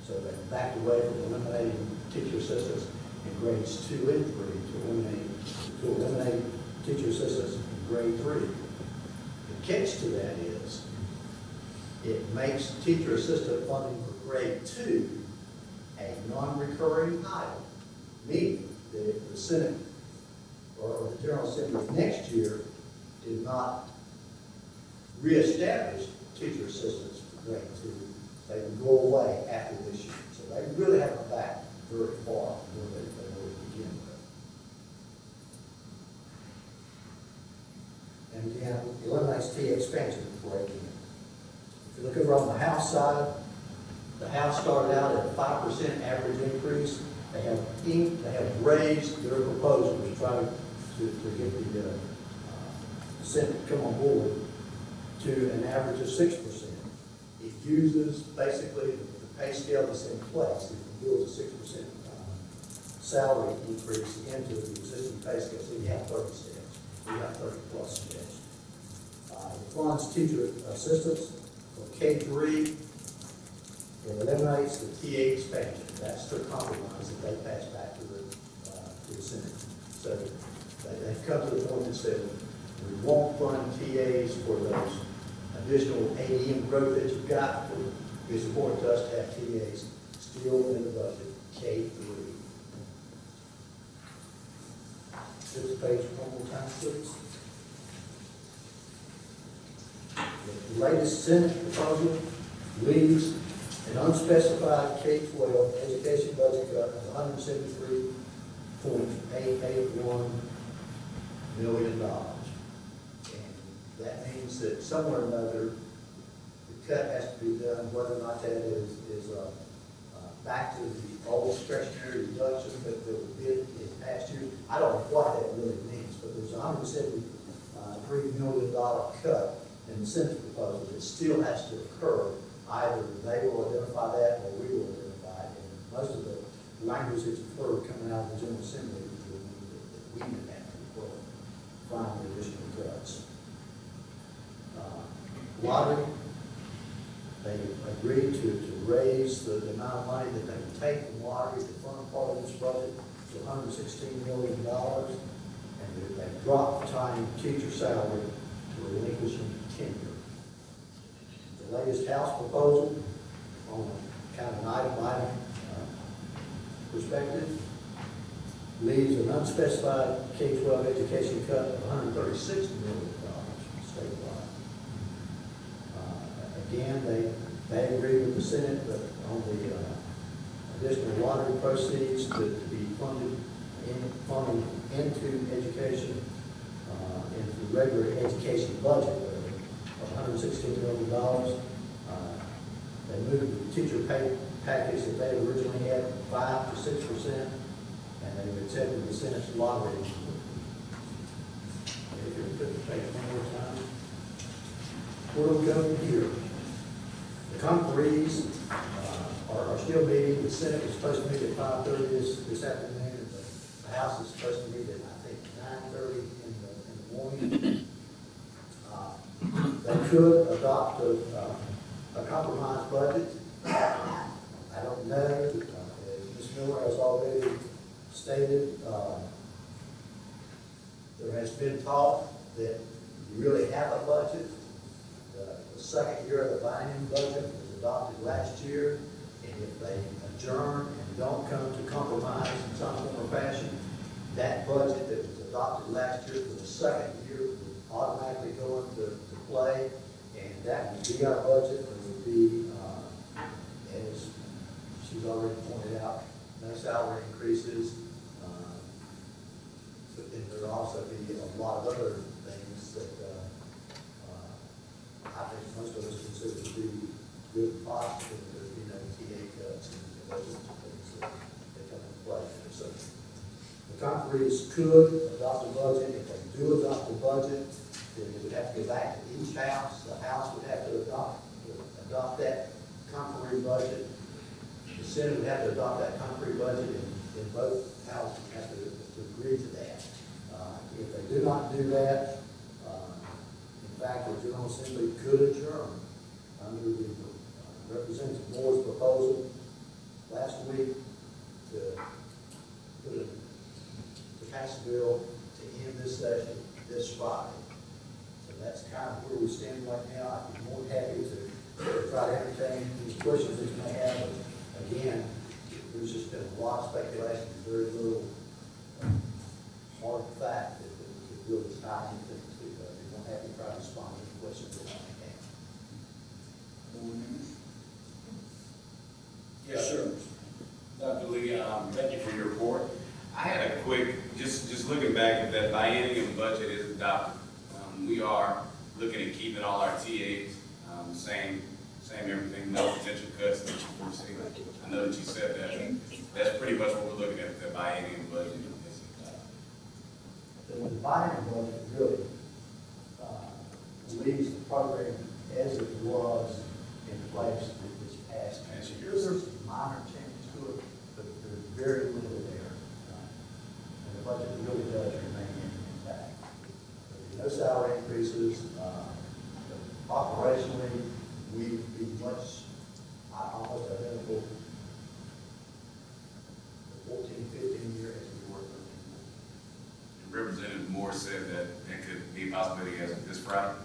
So they backed away from eliminating teacher assistants in grades two and three to eliminate, to eliminate teacher assistants in grade three. The catch to that is, it makes teacher assistant funding for grade two a non-recurring item, meaning that if the Senate or the General Assembly next year did not reestablish teacher assistants grade two, they would go away after this year. So they really haven't back very far from where they, were to begin with. And again, it eliminates T expansion for again. If you look over on the House side, the House started out at a five percent average increase. They have, in- they have raised their proposal to try to, to to get the, uh, uh, Senate to come on board to an average of six percent. It uses basically the pay scale that's in place, it builds a six percent uh, salary increase into the existing pay scale, so you have thirty steps, you have thirty plus steps. Uh, It funds teacher assistants for K three, it eliminates the TA expansion, that's the compromise that they passed back to the, uh, to the Senate. So they, they've come to the point that said, we won't fund TAs for those additional ADM growth that you've got. It's important to us to have TAs still in the budget, K three. This page one more time, please. The latest Senate proposal leaves an unspecified K-12 education budget cut of hundred seventy-three point eight eight one million dollars. That means that somewhere or another, the cut has to be done, whether or not that is, is, uh, uh, back to the old discretionary reduction that, that we did in past years. I don't know what that really means, but there's a hundred seventy-three million dollar cut in the Senate proposal, it still has to occur. Either they will identify that or we will identify it. And most of the language that you've heard coming out of the General Assembly is that we have to find additional cuts. Lottery, they agreed to, to raise the, the amount of money that they would take from lottery to fund part of this budget to hundred and sixteen million dollars. And they- dropped the time teacher salary to relinquishing tenure. The latest House proposal on kind of an item item uh, perspective leaves an unspecified K-12 education cut of $136 million statewide. Uh, Again, they, they agree with the Senate, but on the uh, additional lottery proceeds to to be funded in, funding into education, uh, into the regular education budget of $116 million. Uh, They moved the teacher pay package that they originally had from five to six percent, and they've accepted the Senate's lottery. If you could take one more time. Where do we go here? Conferees uh, are, are still meeting, the Senate is supposed to meet at five thirty this, this afternoon, the- the House is supposed to meet at, I think, nine thirty in the, in the morning. Uh, They could adopt a, uh, a compromise budget. I don't know, uh, as Ms. Miller has already stated, uh, there has been talk that you really have a budget. Second year of the biennium budget was adopted last year, and if they adjourn and don't come to compromise in some form or fashion, that budget that was adopted last year for the second year would automatically go into to play, and that would be our budget, it would be, uh, as she's already pointed out, no salary increases, uh, but there'll also be a lot of other things that, uh, uh, I think most of us consider to be good and positive, there'll be TA cuts and those are things that, come into play. So the conferees could adopt a budget, if they do adopt a budget, then it would have to go back to each house, the house would have to adopt, adopt that conferee budget. The Senate would have to adopt that conferee budget, and, and both houses have to, to agree to that. Uh, If they do not do that, fact, the General Assembly could adjourn under the uh, Representative Moore's proposal last week to put a, to pass a bill to end this session this Friday. So that's kind of where we stand right now. I'd be more happy to try to entertain any questions that you may have. But Again, there's just been a lot of speculation, very little uh, hard fact that that we could really tie anything to. Uh, I'd be more happy to try to respond to any questions that you may have. Yes, sir. Dr. Lee, um, thank you for your report. I had a quick, just, just looking back, if that biennium budget is adopted, um, we are looking at keeping all our TAs, um, same, same everything, no potential cuts that you foresee. I know that you said that, but that's pretty much what we're looking at, if the biennium budget is adopted. The biennium budget really uh, leaves the program as it was in place this past Past year. years. There's minor changes to it, but there's very little there. uh, And the budget really does remain intact. There'll be No salary increases. uh, Operationally, we'd be much, uh, almost identical the fourteen, fifteen year as we were thirteen. Representative Moore said that it could be a possibility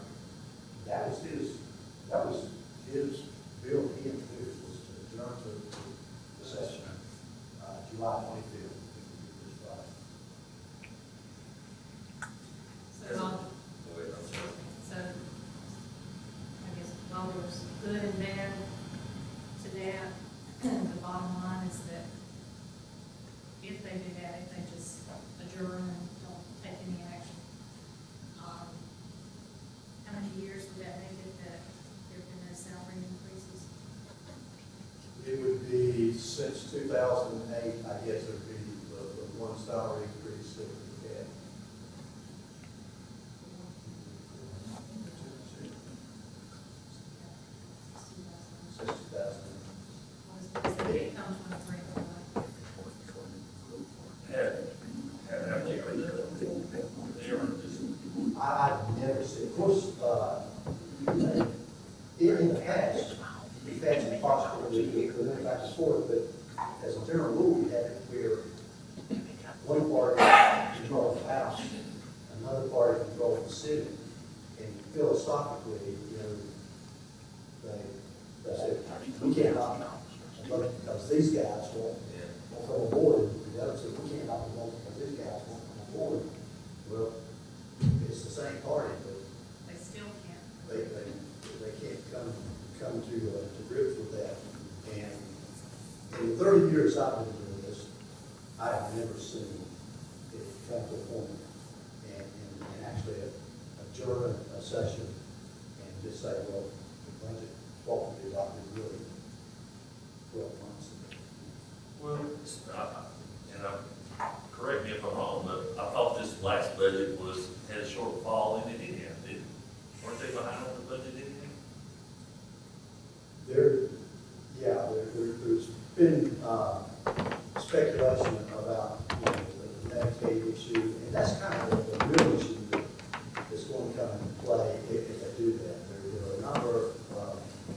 will come into play if, if they do that. There, there are a number of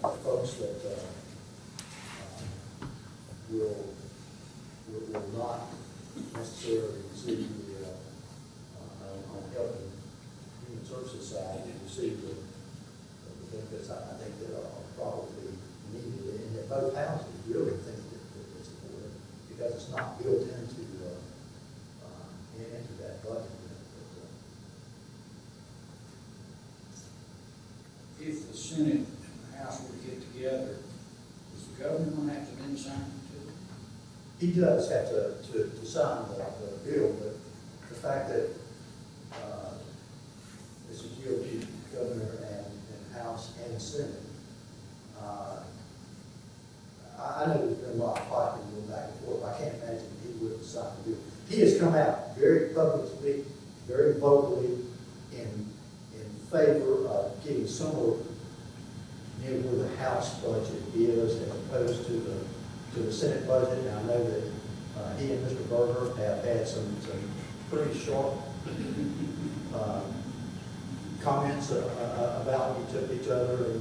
uh, folks that uh, uh will, will, will not necessarily receive Senate and the House were to get together, Is the governor going to have to then sign it too? He does have to, to, to sign the, the bill, but the fact that uh, it's a GOP governor and, and House and Senate, uh, I, I know there's been a lot of fighting going back and forth. I can't imagine he would have signed the bill. He has come out to the Senate budget, and I know that uh, he and Mr. Berger have had some, some pretty sharp uh, comments uh, uh about each, each other and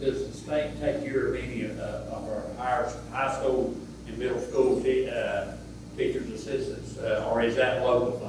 Does the state take care of any of, of our higher, high school and middle school, uh, teachers assistants, uh, or is that local?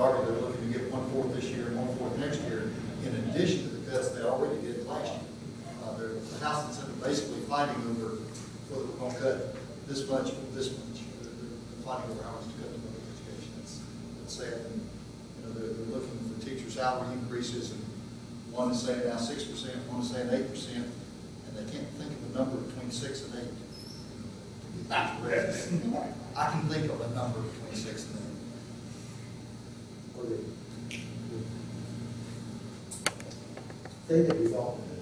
Darby, they're looking to get one-fourth this year and one-fourth next year, in addition to the cuts they already did last year. Uh, the House and Senate basically fighting over whether we're going to cut this much or this much. They're, they're fighting over how much to cut the public education. That's, that's sad. And, you know, they're, they're looking for teacher salary increases, and one is saying now 6%, one is saying 8%, and they can't think of a number between 6 and 8. I can think of a number between 6 and 8. They may be.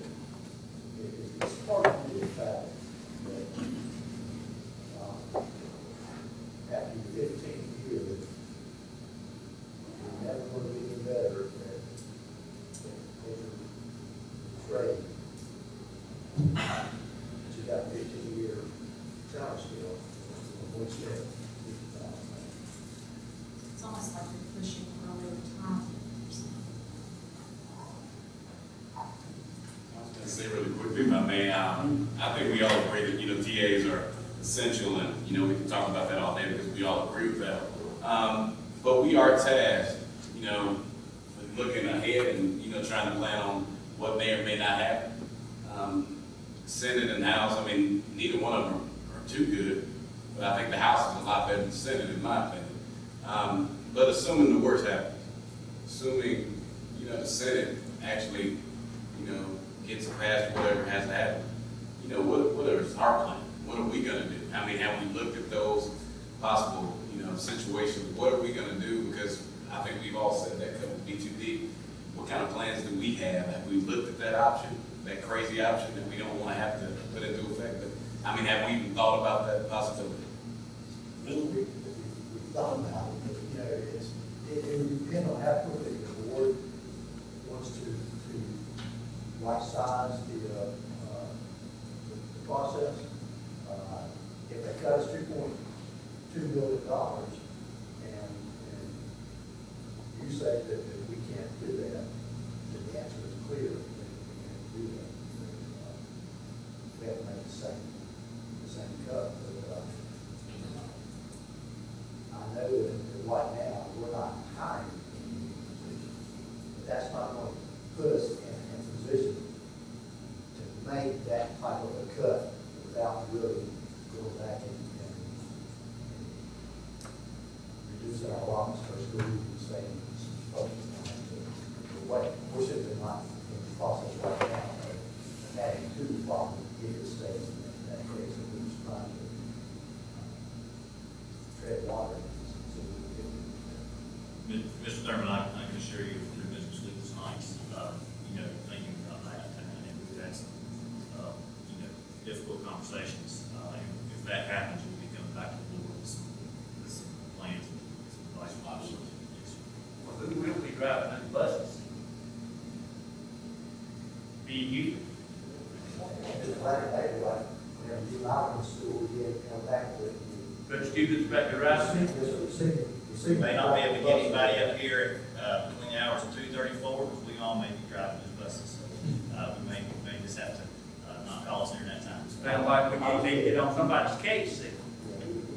uh, between the hours of 2.34, we all may be driving those buses. So uh, we may, may just have to uh, not call us during that time. So, Sound like we need to get on somebody's case then.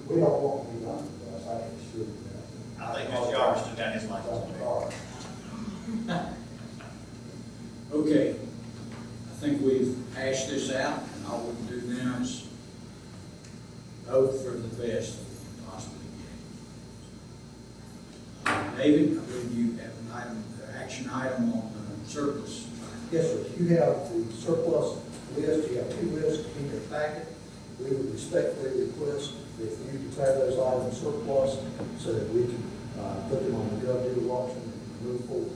We don't want to be done with uh, us, I can assure you that. I think Mr. Yarber still got his license Okay, I think we've hashed this out. declare those items surplus so that we can uh, put them on the GovDeal auction and move forward.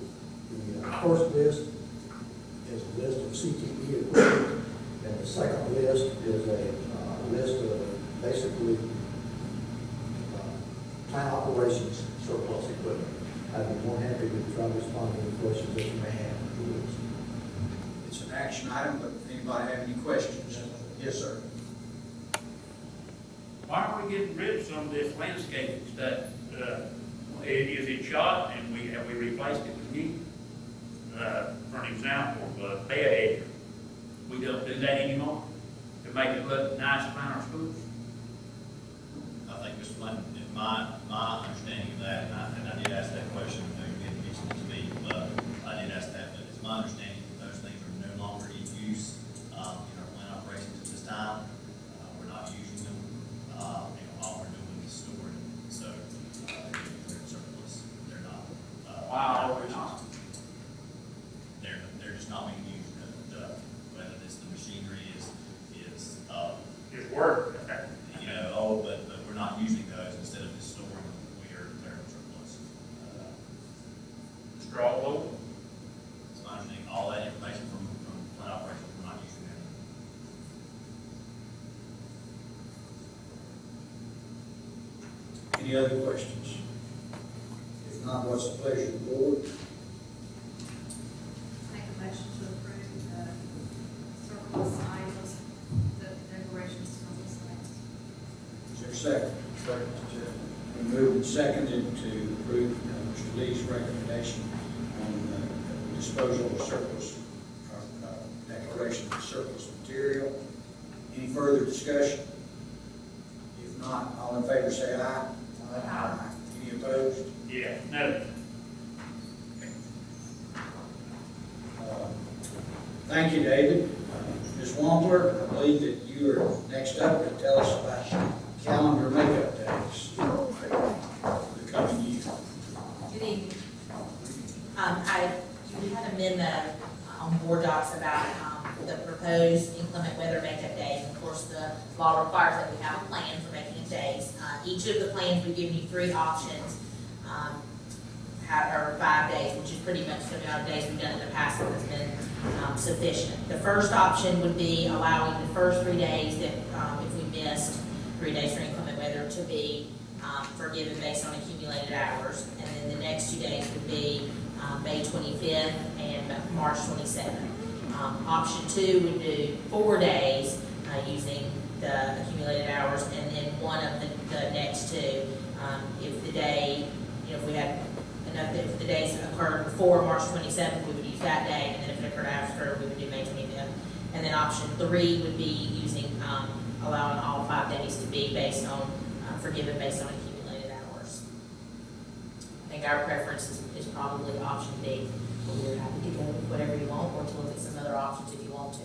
The uh, first list is a list of CTE equipment, and the second list is a uh, list of basically Any other questions? If not, what's the pleasure accumulated hours. And then the next two days would be, um, May twenty-fifth and March twenty-seventh. Um, option two would do four days, uh, using the accumulated hours, and then one of the, the next two, um, if the day, you know, if we had enough, if the days occurred before March twenty-seventh, we would use that day, and then if it occurred after, we would do May twenty-fifth. And then option three would be using, um, allowing all five days to be based on, uh, forgiven based on think our preference is, is probably option B, but we're happy to go with whatever you want, or to look at some other options if you want to.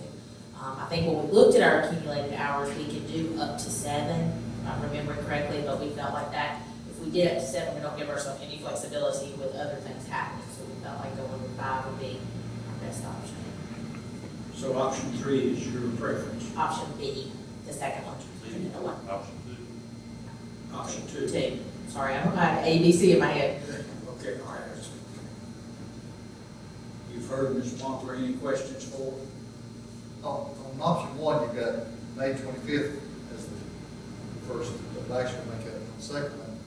Um, I think when we looked at our accumulated hours, we could do up to seven, if I'm remembering correctly, but we felt like that, if we did up to seven, we don't give ourselves any flexibility with other things happening, so we felt like going with five would be our best option. So option three is your preference. Option B, the second one. The one. Option two. Option two. Two, sorry, I don't have A, B, C in my head. Okay, all right. that's- You've heard Ms. Wampler, any questions for? On, on option one, you've got May twenty-fifth as the first, the but actually make it the second one.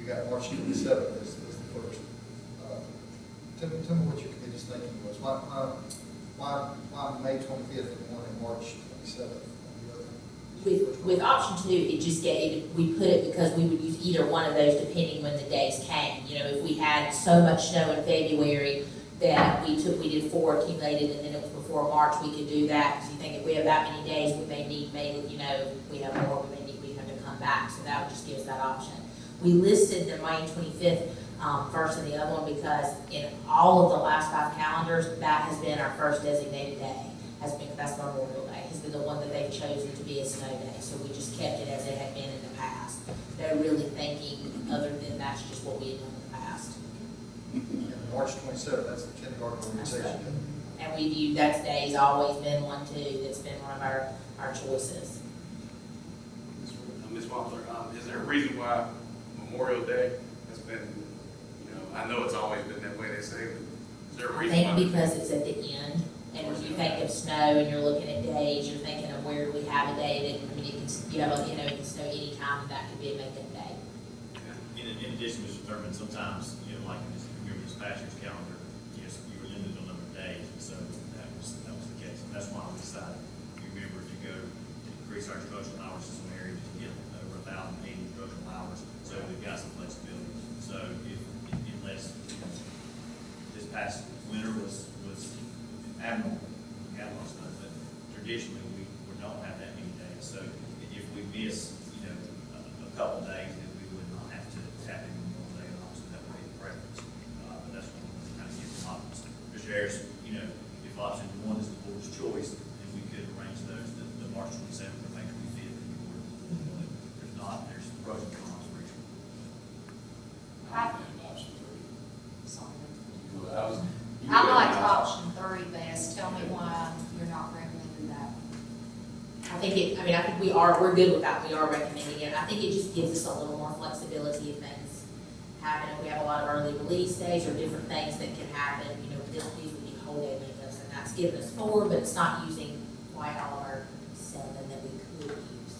You got March twenty-seventh as, as the first. Uh, Tell me, tell me what your committee's thinking was. Why, why, why, why May twenty-fifth and one in March twenty-seventh? With, with option two, it just gave, we put it because we would use either one of those depending when the days came. You know, if we had so much snow in February that we took, we did four accumulated and then it was before March, we could do that. Because you think if we have that many days, we may need, maybe, you know, we have more, we may need, we have to come back. So that would just give us that option. We listed the May twenty-fifth, um, first and the other one because in all of the last five calendars, that has been our first designated day. Has been, that's Memorial Day, has been the one that they've chosen to be a snow day. So we just kept it as it had been in the past. No really thinking, other than that's just what we had done in the past. And March twenty-seventh, that's the kindergarten organization day. And we've used, that day's always been one too, that's been one of our, our choices. Uh, Ms. Wampler, um, is there a reason why Memorial Day has been, you know, I know it's always been that way, they say, but is there a reason why? think because it's at the end, and when you think of snow and you're looking at days, you're thinking of where do we have a day that, I mean, it can, you have, you know, it can snow anytime, and that could be a makeup day. In, in addition, Mr. Thurman, sometimes, you know, like in this, past year's calendar, yes, you were limited on number of days, and so that was, that was the case. And that's why we decided, you remember, to go, to increase our instructional hours in some areas, to get over a thousand eighty instructional hours, so we've got some flexibility. So if, unless, this past winter was, was abnormal, we had a lot of snow, but traditionally, we, we don't have that many days. So if we miss, you know, a, a couple days, then we would not have to tap in one day, and obviously that would be the preference. Uh, but that's one of the kind of gives options. Mr. Harris, you know, if option one is the board's choice, then we could arrange those, the, the March twenty-seventh or May twenty-fifth, if you would. If not, there's pros and cons for each one. I, I was- you I go like ahead. option three best, tell me why you're not recommending that. I think it, I mean, I think we are, we're good with that, we are recommending it, I think it just gives us a little more flexibility if things happen, if we have a lot of early release days or different things that can happen, you know, this, these would be whole day makeups, and that's giving us four, but it's not using quite all of our seven that we could use.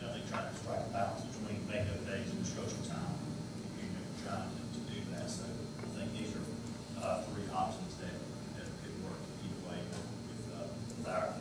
And I think trying to strike a balance between makeup days and instructional time, you know, trying to, to do that. So I think these are, uh, three options that, that could work either way with, uh, with our,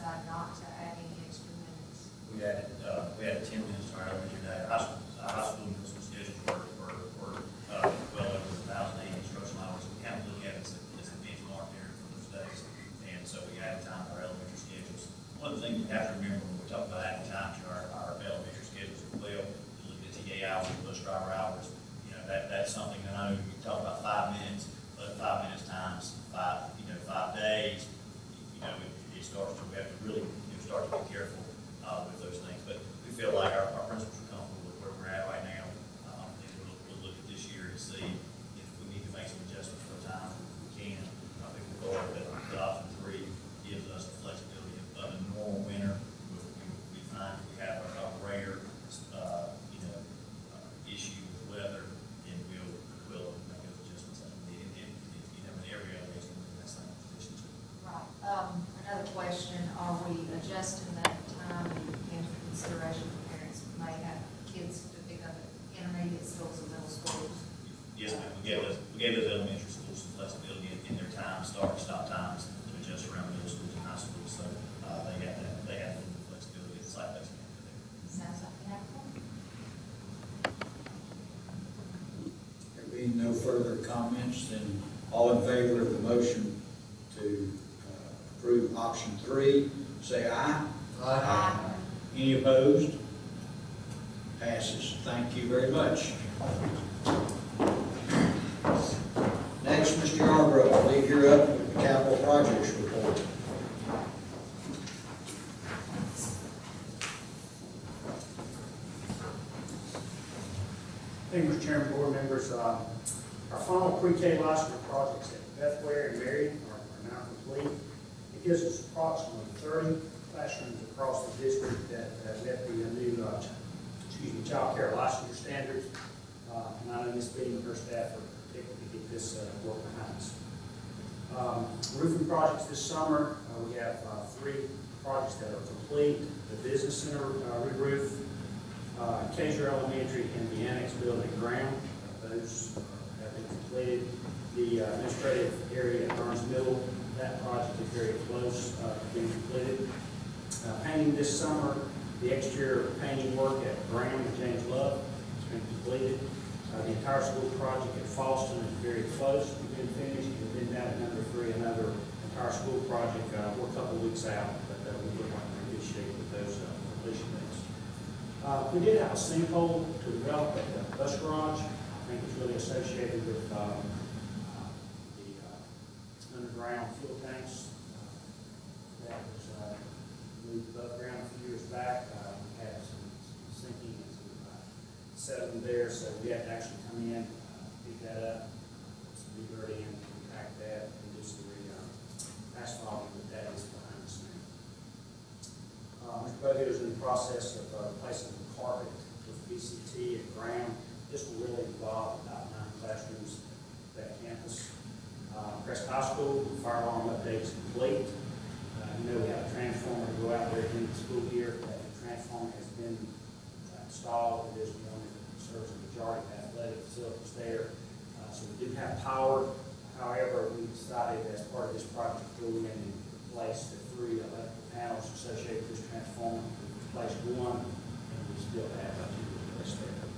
decide not to add any extra minutes? We had, uh, we added ten minutes to our average process of uh, replacing the carpet with VCT and ground. This will really involve about nine classrooms at that campus. Uh, Crest High School, fire alarm updates complete. Uh, You know, we have a transformer to go out there in the school year. That transformer has been uh, installed. It is one that serves the majority of athletic facilities there. Uh, So we do have power. However, we decided as part of this project, to go in and replace the three electrical panels associated with this transformer. We replaced one, and we still have uh, two to replace there.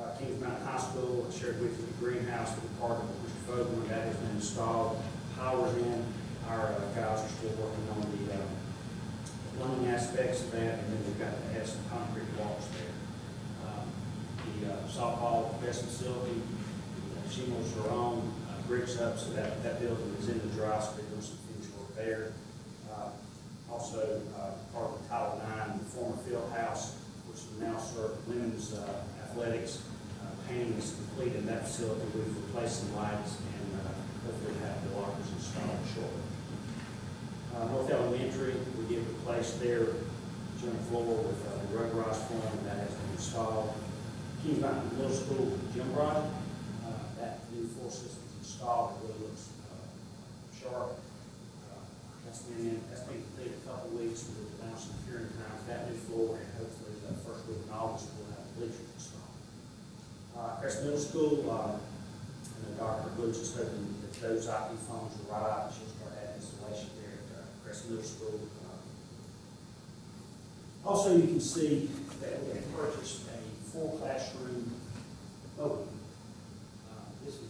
Uh, Kings Mountain High School, I shared with you the greenhouse that we partnered with Mr. Fogel, that has been installed. Power's in. Our uh, guys are still working on the uh, plumbing aspects of that, and then we've got to add some concrete walls there. Um, The uh, softball best facility, the shingles are on, uh, bricks up, so that, that building is in the dry, so we're some work there. Uh, Also, uh, part of the Title IX, the former field house, which will now serve women's uh, athletics, uh, painting is complete in that facility. We've replaced some lights and uh, hopefully have the lockers installed shortly. Uh, North Elementary, we did replace their gym floor with the rubberized flooring that has been installed. Kings Mountain Middle School gym project, that new floor system installed, it really looks uh, sharp. Uh, That's been in, that's been completed a couple of weeks, we're down some curing time for that new floor, and hopefully the first week in August, we'll have the bleachers installed. Uh, Crest Middle School, uh, and Dr. Butch is hoping that those IP phones arrive, and she'll start having installation there at uh, Crest Middle School. Uh, Also, you can see that we have purchased a full classroom modem.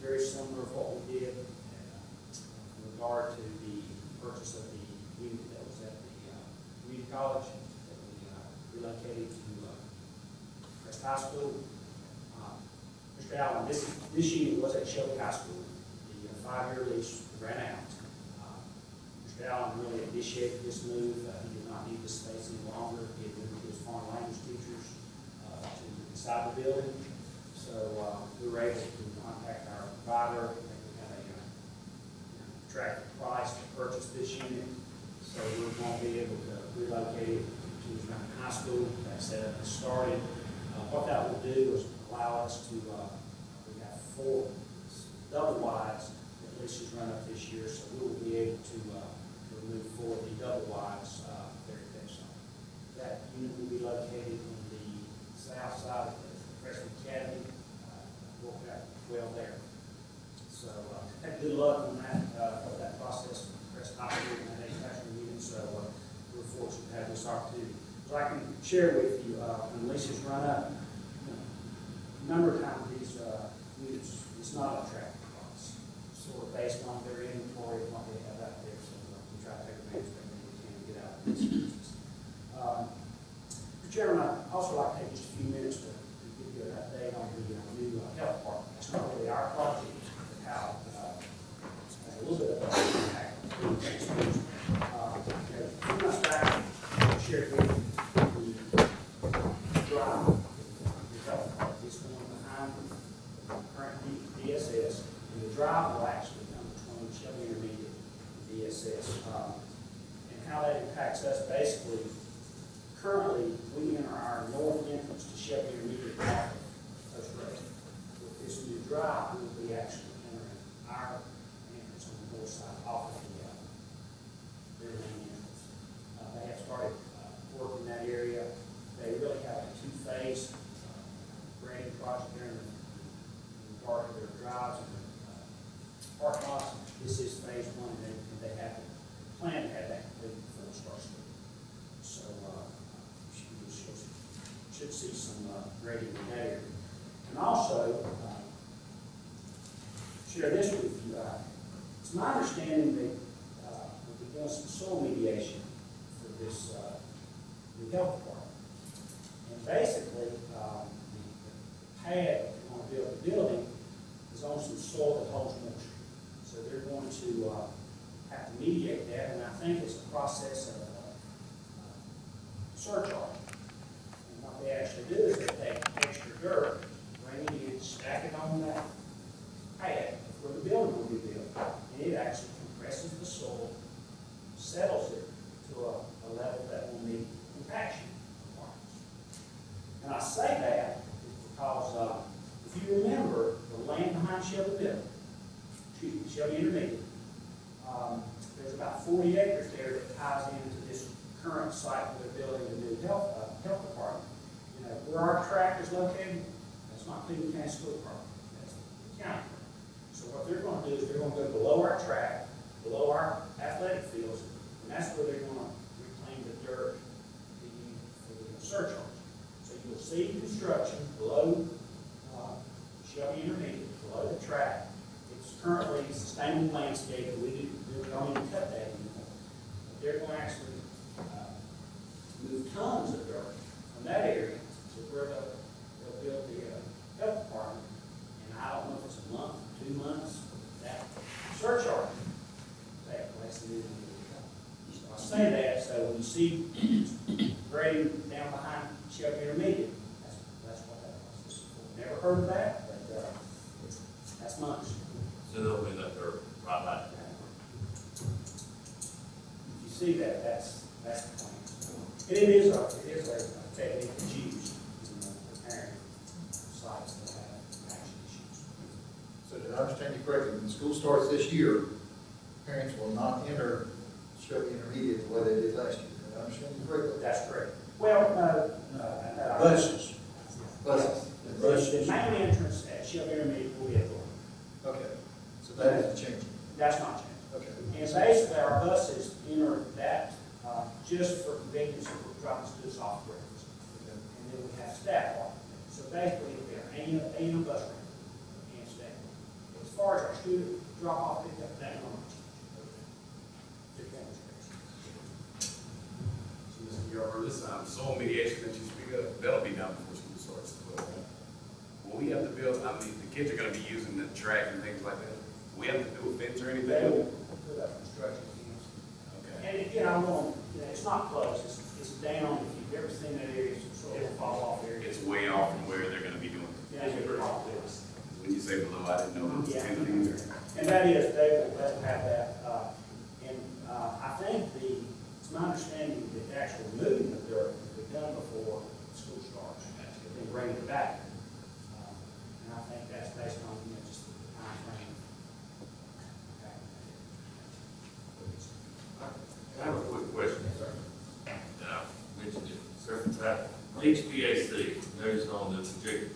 Very similar to what we did uh, in regard to the purchase of the unit that was at the uh, community college that we uh, relocated to uh, Crest High School. Uh, Mr. Allen, this, this unit was at Shelby High School. The uh, five-year lease ran out. Mr. Allen really initiated this move. Uh, He did not need this space any longer. He had moved his foreign language teachers uh, to inside the building. So we were able to contact provider. a uh, attractive price to purchase this unit. So we're going to be able to relocate it to Kings Mountain High School. That setup has started. Uh, What that will do is allow us to, uh, we have four double wides that leases run up this year, so we will be able to uh, to remove four of the double wides uh, there at That unit will be located on the south side of the freshman academy, uh, worked out well there. So, uh, had good luck on that, uh, of that process, High School, and that classroom meeting, so, uh, we're fortunate to have this opportunity. So I can share with you, uh, when leases run up, you know, a number of times these, uh, units, it's not attractive price. Sort of based on their inventory and what they have out there, so uh, we try to take advantage of everything we can to get out of this business. Um. Chairman, I'd also like to take just a few minutes to to give you an update on the uh, new uh, health department. It's not really our project, how, uh, a little bit of an impact on the schools. Uh, A few months back, shared with the drive, the this one behind the current DSS, and the drive will actually come between Shelby Intermediate and DSS. Um, And how that impacts us, basically, currently, we enter our north entrance to Shelby Intermediate off of drive, I didn't know it was Yeah. in there. And that is, they will have that, uh, and, uh, I think the, it's my understanding that the actual moving of dirt will be done before school starts, and then bring it back. Um, And I think that's based on, you know, just the timeframe. I have a quick question, sir. Uh, and I've mentioned it several times. HVAC, notice on the projected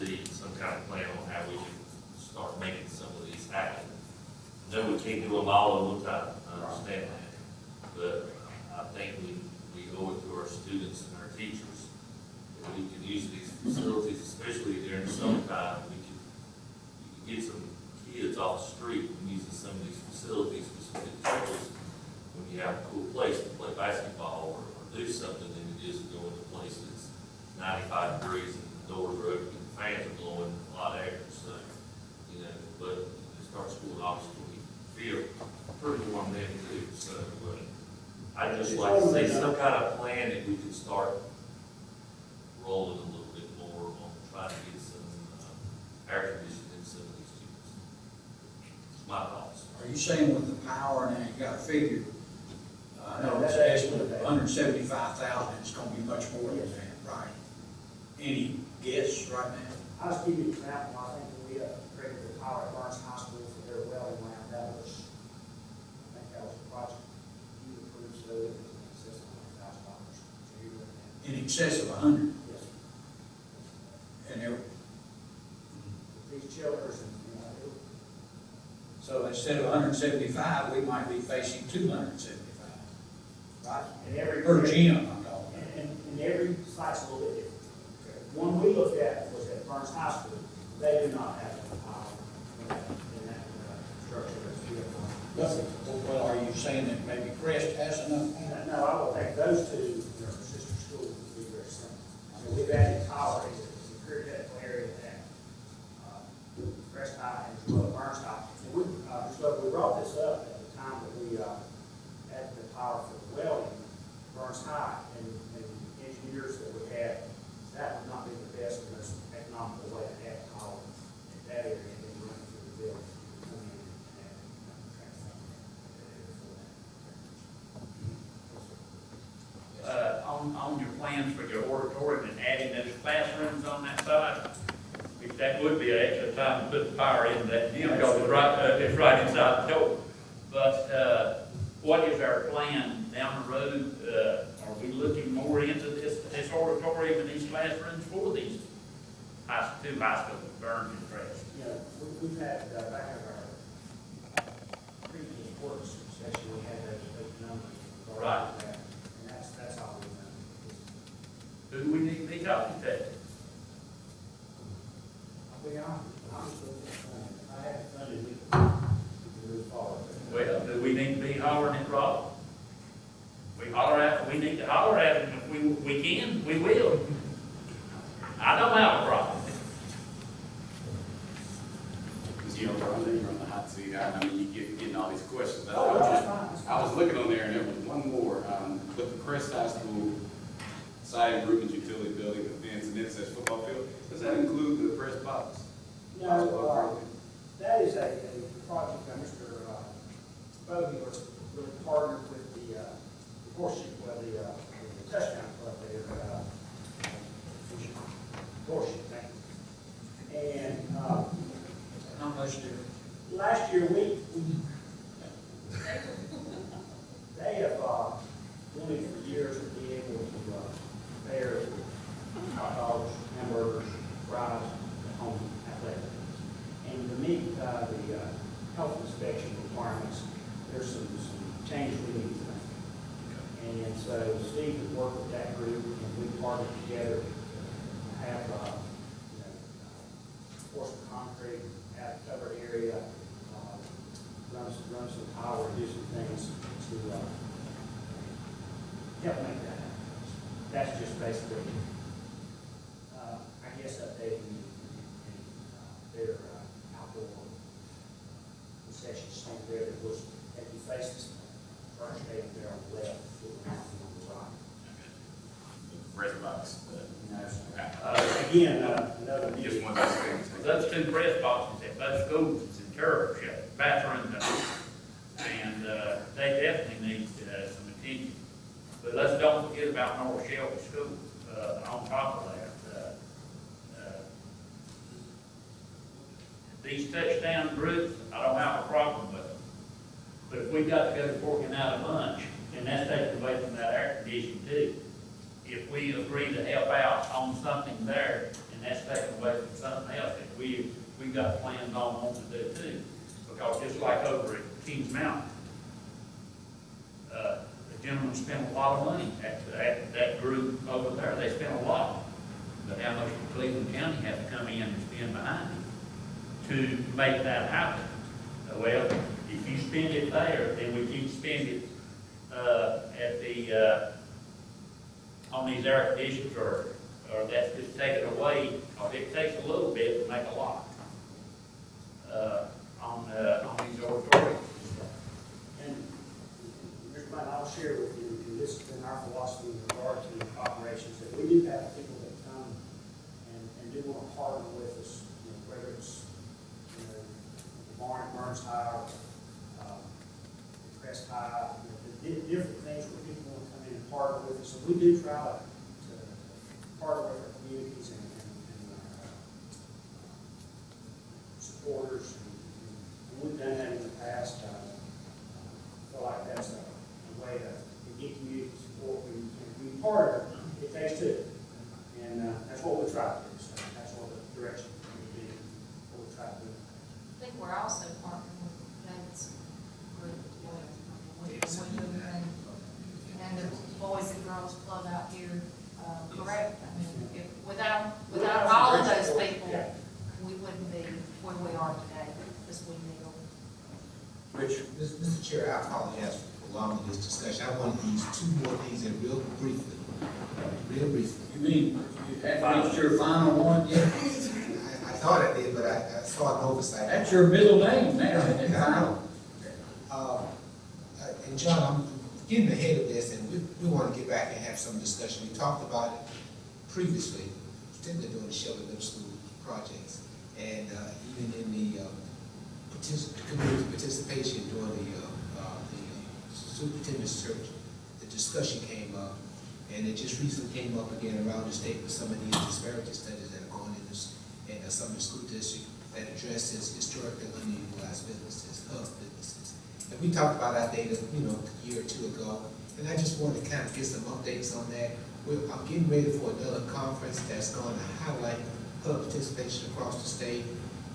the much more than that, right? Any guess right now? I was giving you an example, I think when we upgraded the power at Barnes Hospital for their well line, that was, I think that was a project you approved, so it was in excess of hundred thousand dollars. So In excess of a hundred, yes, and there, these chillers so instead of hundred and seventy-five, we might be facing two hundred and seventy-five. right? and every. Per gym, possible. They do not have the power in that, in that uh, structure that's built on. Well, are you saying that maybe Crest has enough? No, I will take those two again, uh, another. Just one thing. Those two press boxes at both schools, it's in terrible shape, bathrooms, up. and, uh, they definitely need, uh, some attention. But let's don't forget about North Shelby School, uh, on top of that, uh, uh these touchdown groups, I don't have a problem with them. But if we got to go to forking out a bunch, and that's taken away from that air conditioning too if we agree to help out on something there, and that's taken away from something else that we, we've got plans on wanting to do too. Because just like over at Kings Mountain, uh, the gentleman spent a lot of money, at that, that group over there, they spent a lot. But how much did Cleveland County have to come in and spend behind it to make that happen? Uh, well, if you spend it there, then we can spend it uh, at the uh, on these air conditions or, or that's just taken away, or it takes a little bit to make a lot. Uh, on, uh, on these auditoriums. And, I'll share with you, and this has been our philosophy in regard to operations, that we do have people that come and, and do want to partner with us, you know, whether it's, you know, the barn at Burns High, or, um, the Crest High, you know, different things partner with us. So we do try to, to partner with our communities and, and, and our, uh, supporters, and, and we've done that in the past. Uh, I feel like that's a, a way to, to get community support, we, we part of it, it takes two. And, uh, that's what we try to do, so that's what the direction we do, what we try to do. I think we're also partnering with David's group, with, with you and, and the Boys and Girls Club out here, uh, correct? I mean, if, without, without all of those people, we wouldn't be where we are today, because we need them. Rich, Mr. Chair, I apologize for prolonging this discussion. I want to use two more things in real briefly, real briefly. You mean, you haven't reached your final one yet? I, I thought I did, but I, I saw an oversight. That's your middle name now. Yeah, I know. Uh, uh, And John, I'm getting ahead of this, and we, we want to get back and have some discussion. We talked about it previously, particularly during the Shelby Middle School projects, and uh, even in the uh, partic- community participation during the, uh, uh, the superintendent's search, the discussion came up, and it just recently came up again around the state with some of these disparity studies that are going in this, in some of the school districts that addresses historically underutilized businesses, hub businesses. And we talked about our data, you know, a year or two ago, and I just wanted to kind of get some updates on that. We're, I'm getting ready for another conference that's going to highlight hub participation across the state,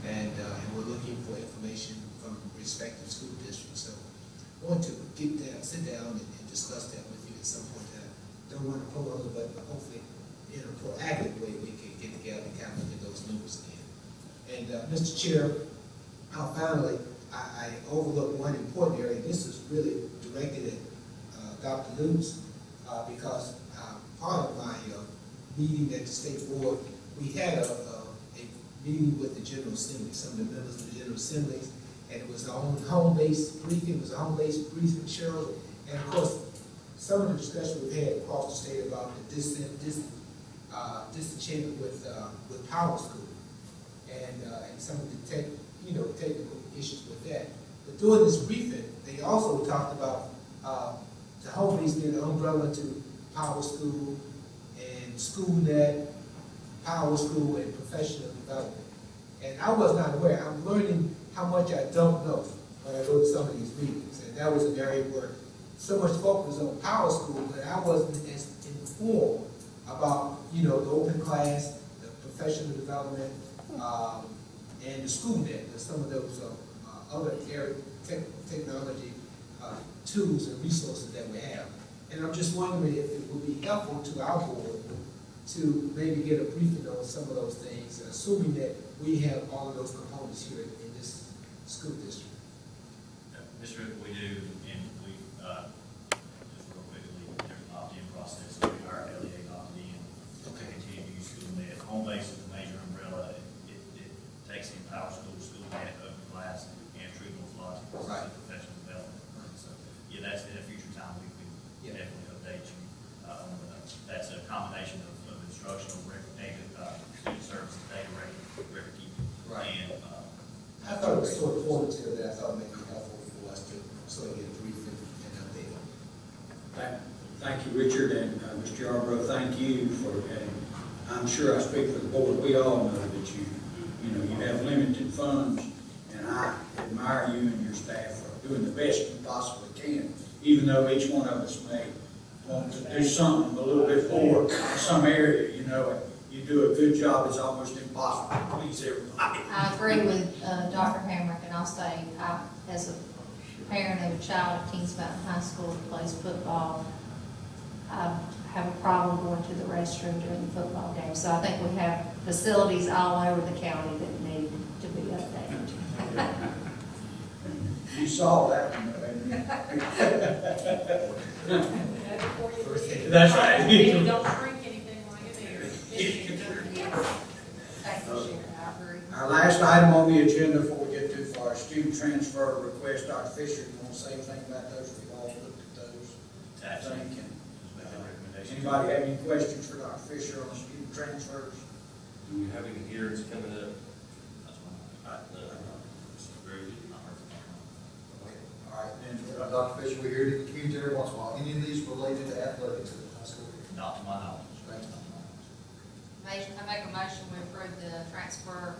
and, uh, and we're looking for information from respective school districts. So I want to get down, sit down and, and discuss that with you at some point. Uh, Don't want to pull button, but hopefully, in a proactive way, we can get together and kind of at those numbers again. And, uh, Mr. Chair, I'll finally, I, I overlooked one important area. This is really directed at, uh, Dr. Lutz, uh, because, uh, part of my, meeting at the state board, we had a, a, a meeting with the General Assembly, some of the members of the General Assemblies, and it was on home-based briefing, it was a home-based briefing, Cheryl, and of course, some of the discussion we've had across the state about the dis, dis, uh, disenchantment with, uh, with Power School, and, uh, and some of the tech, you know, technical issues with that. But during this briefing, they also talked about, uh, the home-based being an umbrella to Power School and SchoolNet, Power School, and professional development. And I was not aware, I'm learning how much I don't know when I go to some of these meetings. And that was an area where so much focus on Power School, but I wasn't as informed about, you know, the open class, the professional development, um, and the school net, some of those, uh, other area, tech, technology, uh, tools and resources that we have. And I'm just wondering if it would be helpful to our board to maybe get a briefing on some of those things, assuming that we have all of those components here in this school district. Mr. Rick, we do, and we, uh, just real quickly, there's an opt-in process, so we hire LEA opt-in. Okay. Continue to use school net, home base is the major umbrella, it, it, it takes in power school, school net, open class, and true north logic, this is Right. professional development. So, yeah, that's, in a future time, we can Yeah. definitely update you, uh, on the, that's a combination of, of instructional record, data, uh, student services, data record, record keeping. Right. And, uh, I thought it was so informative that I thought it might be helpful for us to sort of get a briefing and update. Thank- Thank you, Richard, and uh, Mr. Yarborough, thank you for, and I'm sure I speak for the board, we all know that you, you know, you have limited funds, and I admire you and your staff for doing the best you possibly can, even though each one of us may want to do something a little bit more in some area, you know, you do a good job, it's almost impossible to please everybody. I agree with uh, Dr. Hamrick, and I'll say, I, as a parent of a child at Kings Mountain High School who plays football, I have a problem going to the restroom during the football game. So I think we have facilities all over the county that need to be updated. You saw that one, though, didn't you? That's right. Maybe don't shrink anything while you're there. Thank you, Sharon, I agree. Our last item on the agenda before we get too far, student transfer request. Dr. Fisher, you want to say anything about those? We've all looked at those. I Attachment. think. And, Make that recommendation. Anybody have any questions for Dr. Fisher on student transfers? Do we have any hearings coming up? That's one. Very good. All right, and uh, Dr. Fisher, we hear the community every once in a while, any of these related to athletics at the high school? Not to my knowledge. Thank you. Ma- I make a motion, we approve the transfer,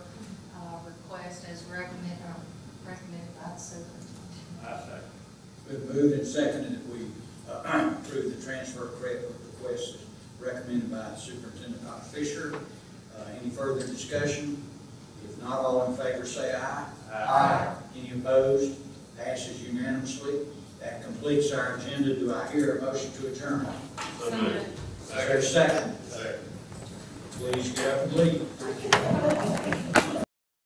uh, request as recommended, or recommended by the superintendent. I say. We've moved and seconded that we uh, approve the transfer credit request as recommended by Superintendent Dr. Fisher. Uh, Any further discussion? If not, all in favor say aye. Aye. Any opposed? Passes unanimously. That completes our agenda. Do I hear a motion to adjourn? So moved. Is there a second? Second. Please get up and leave.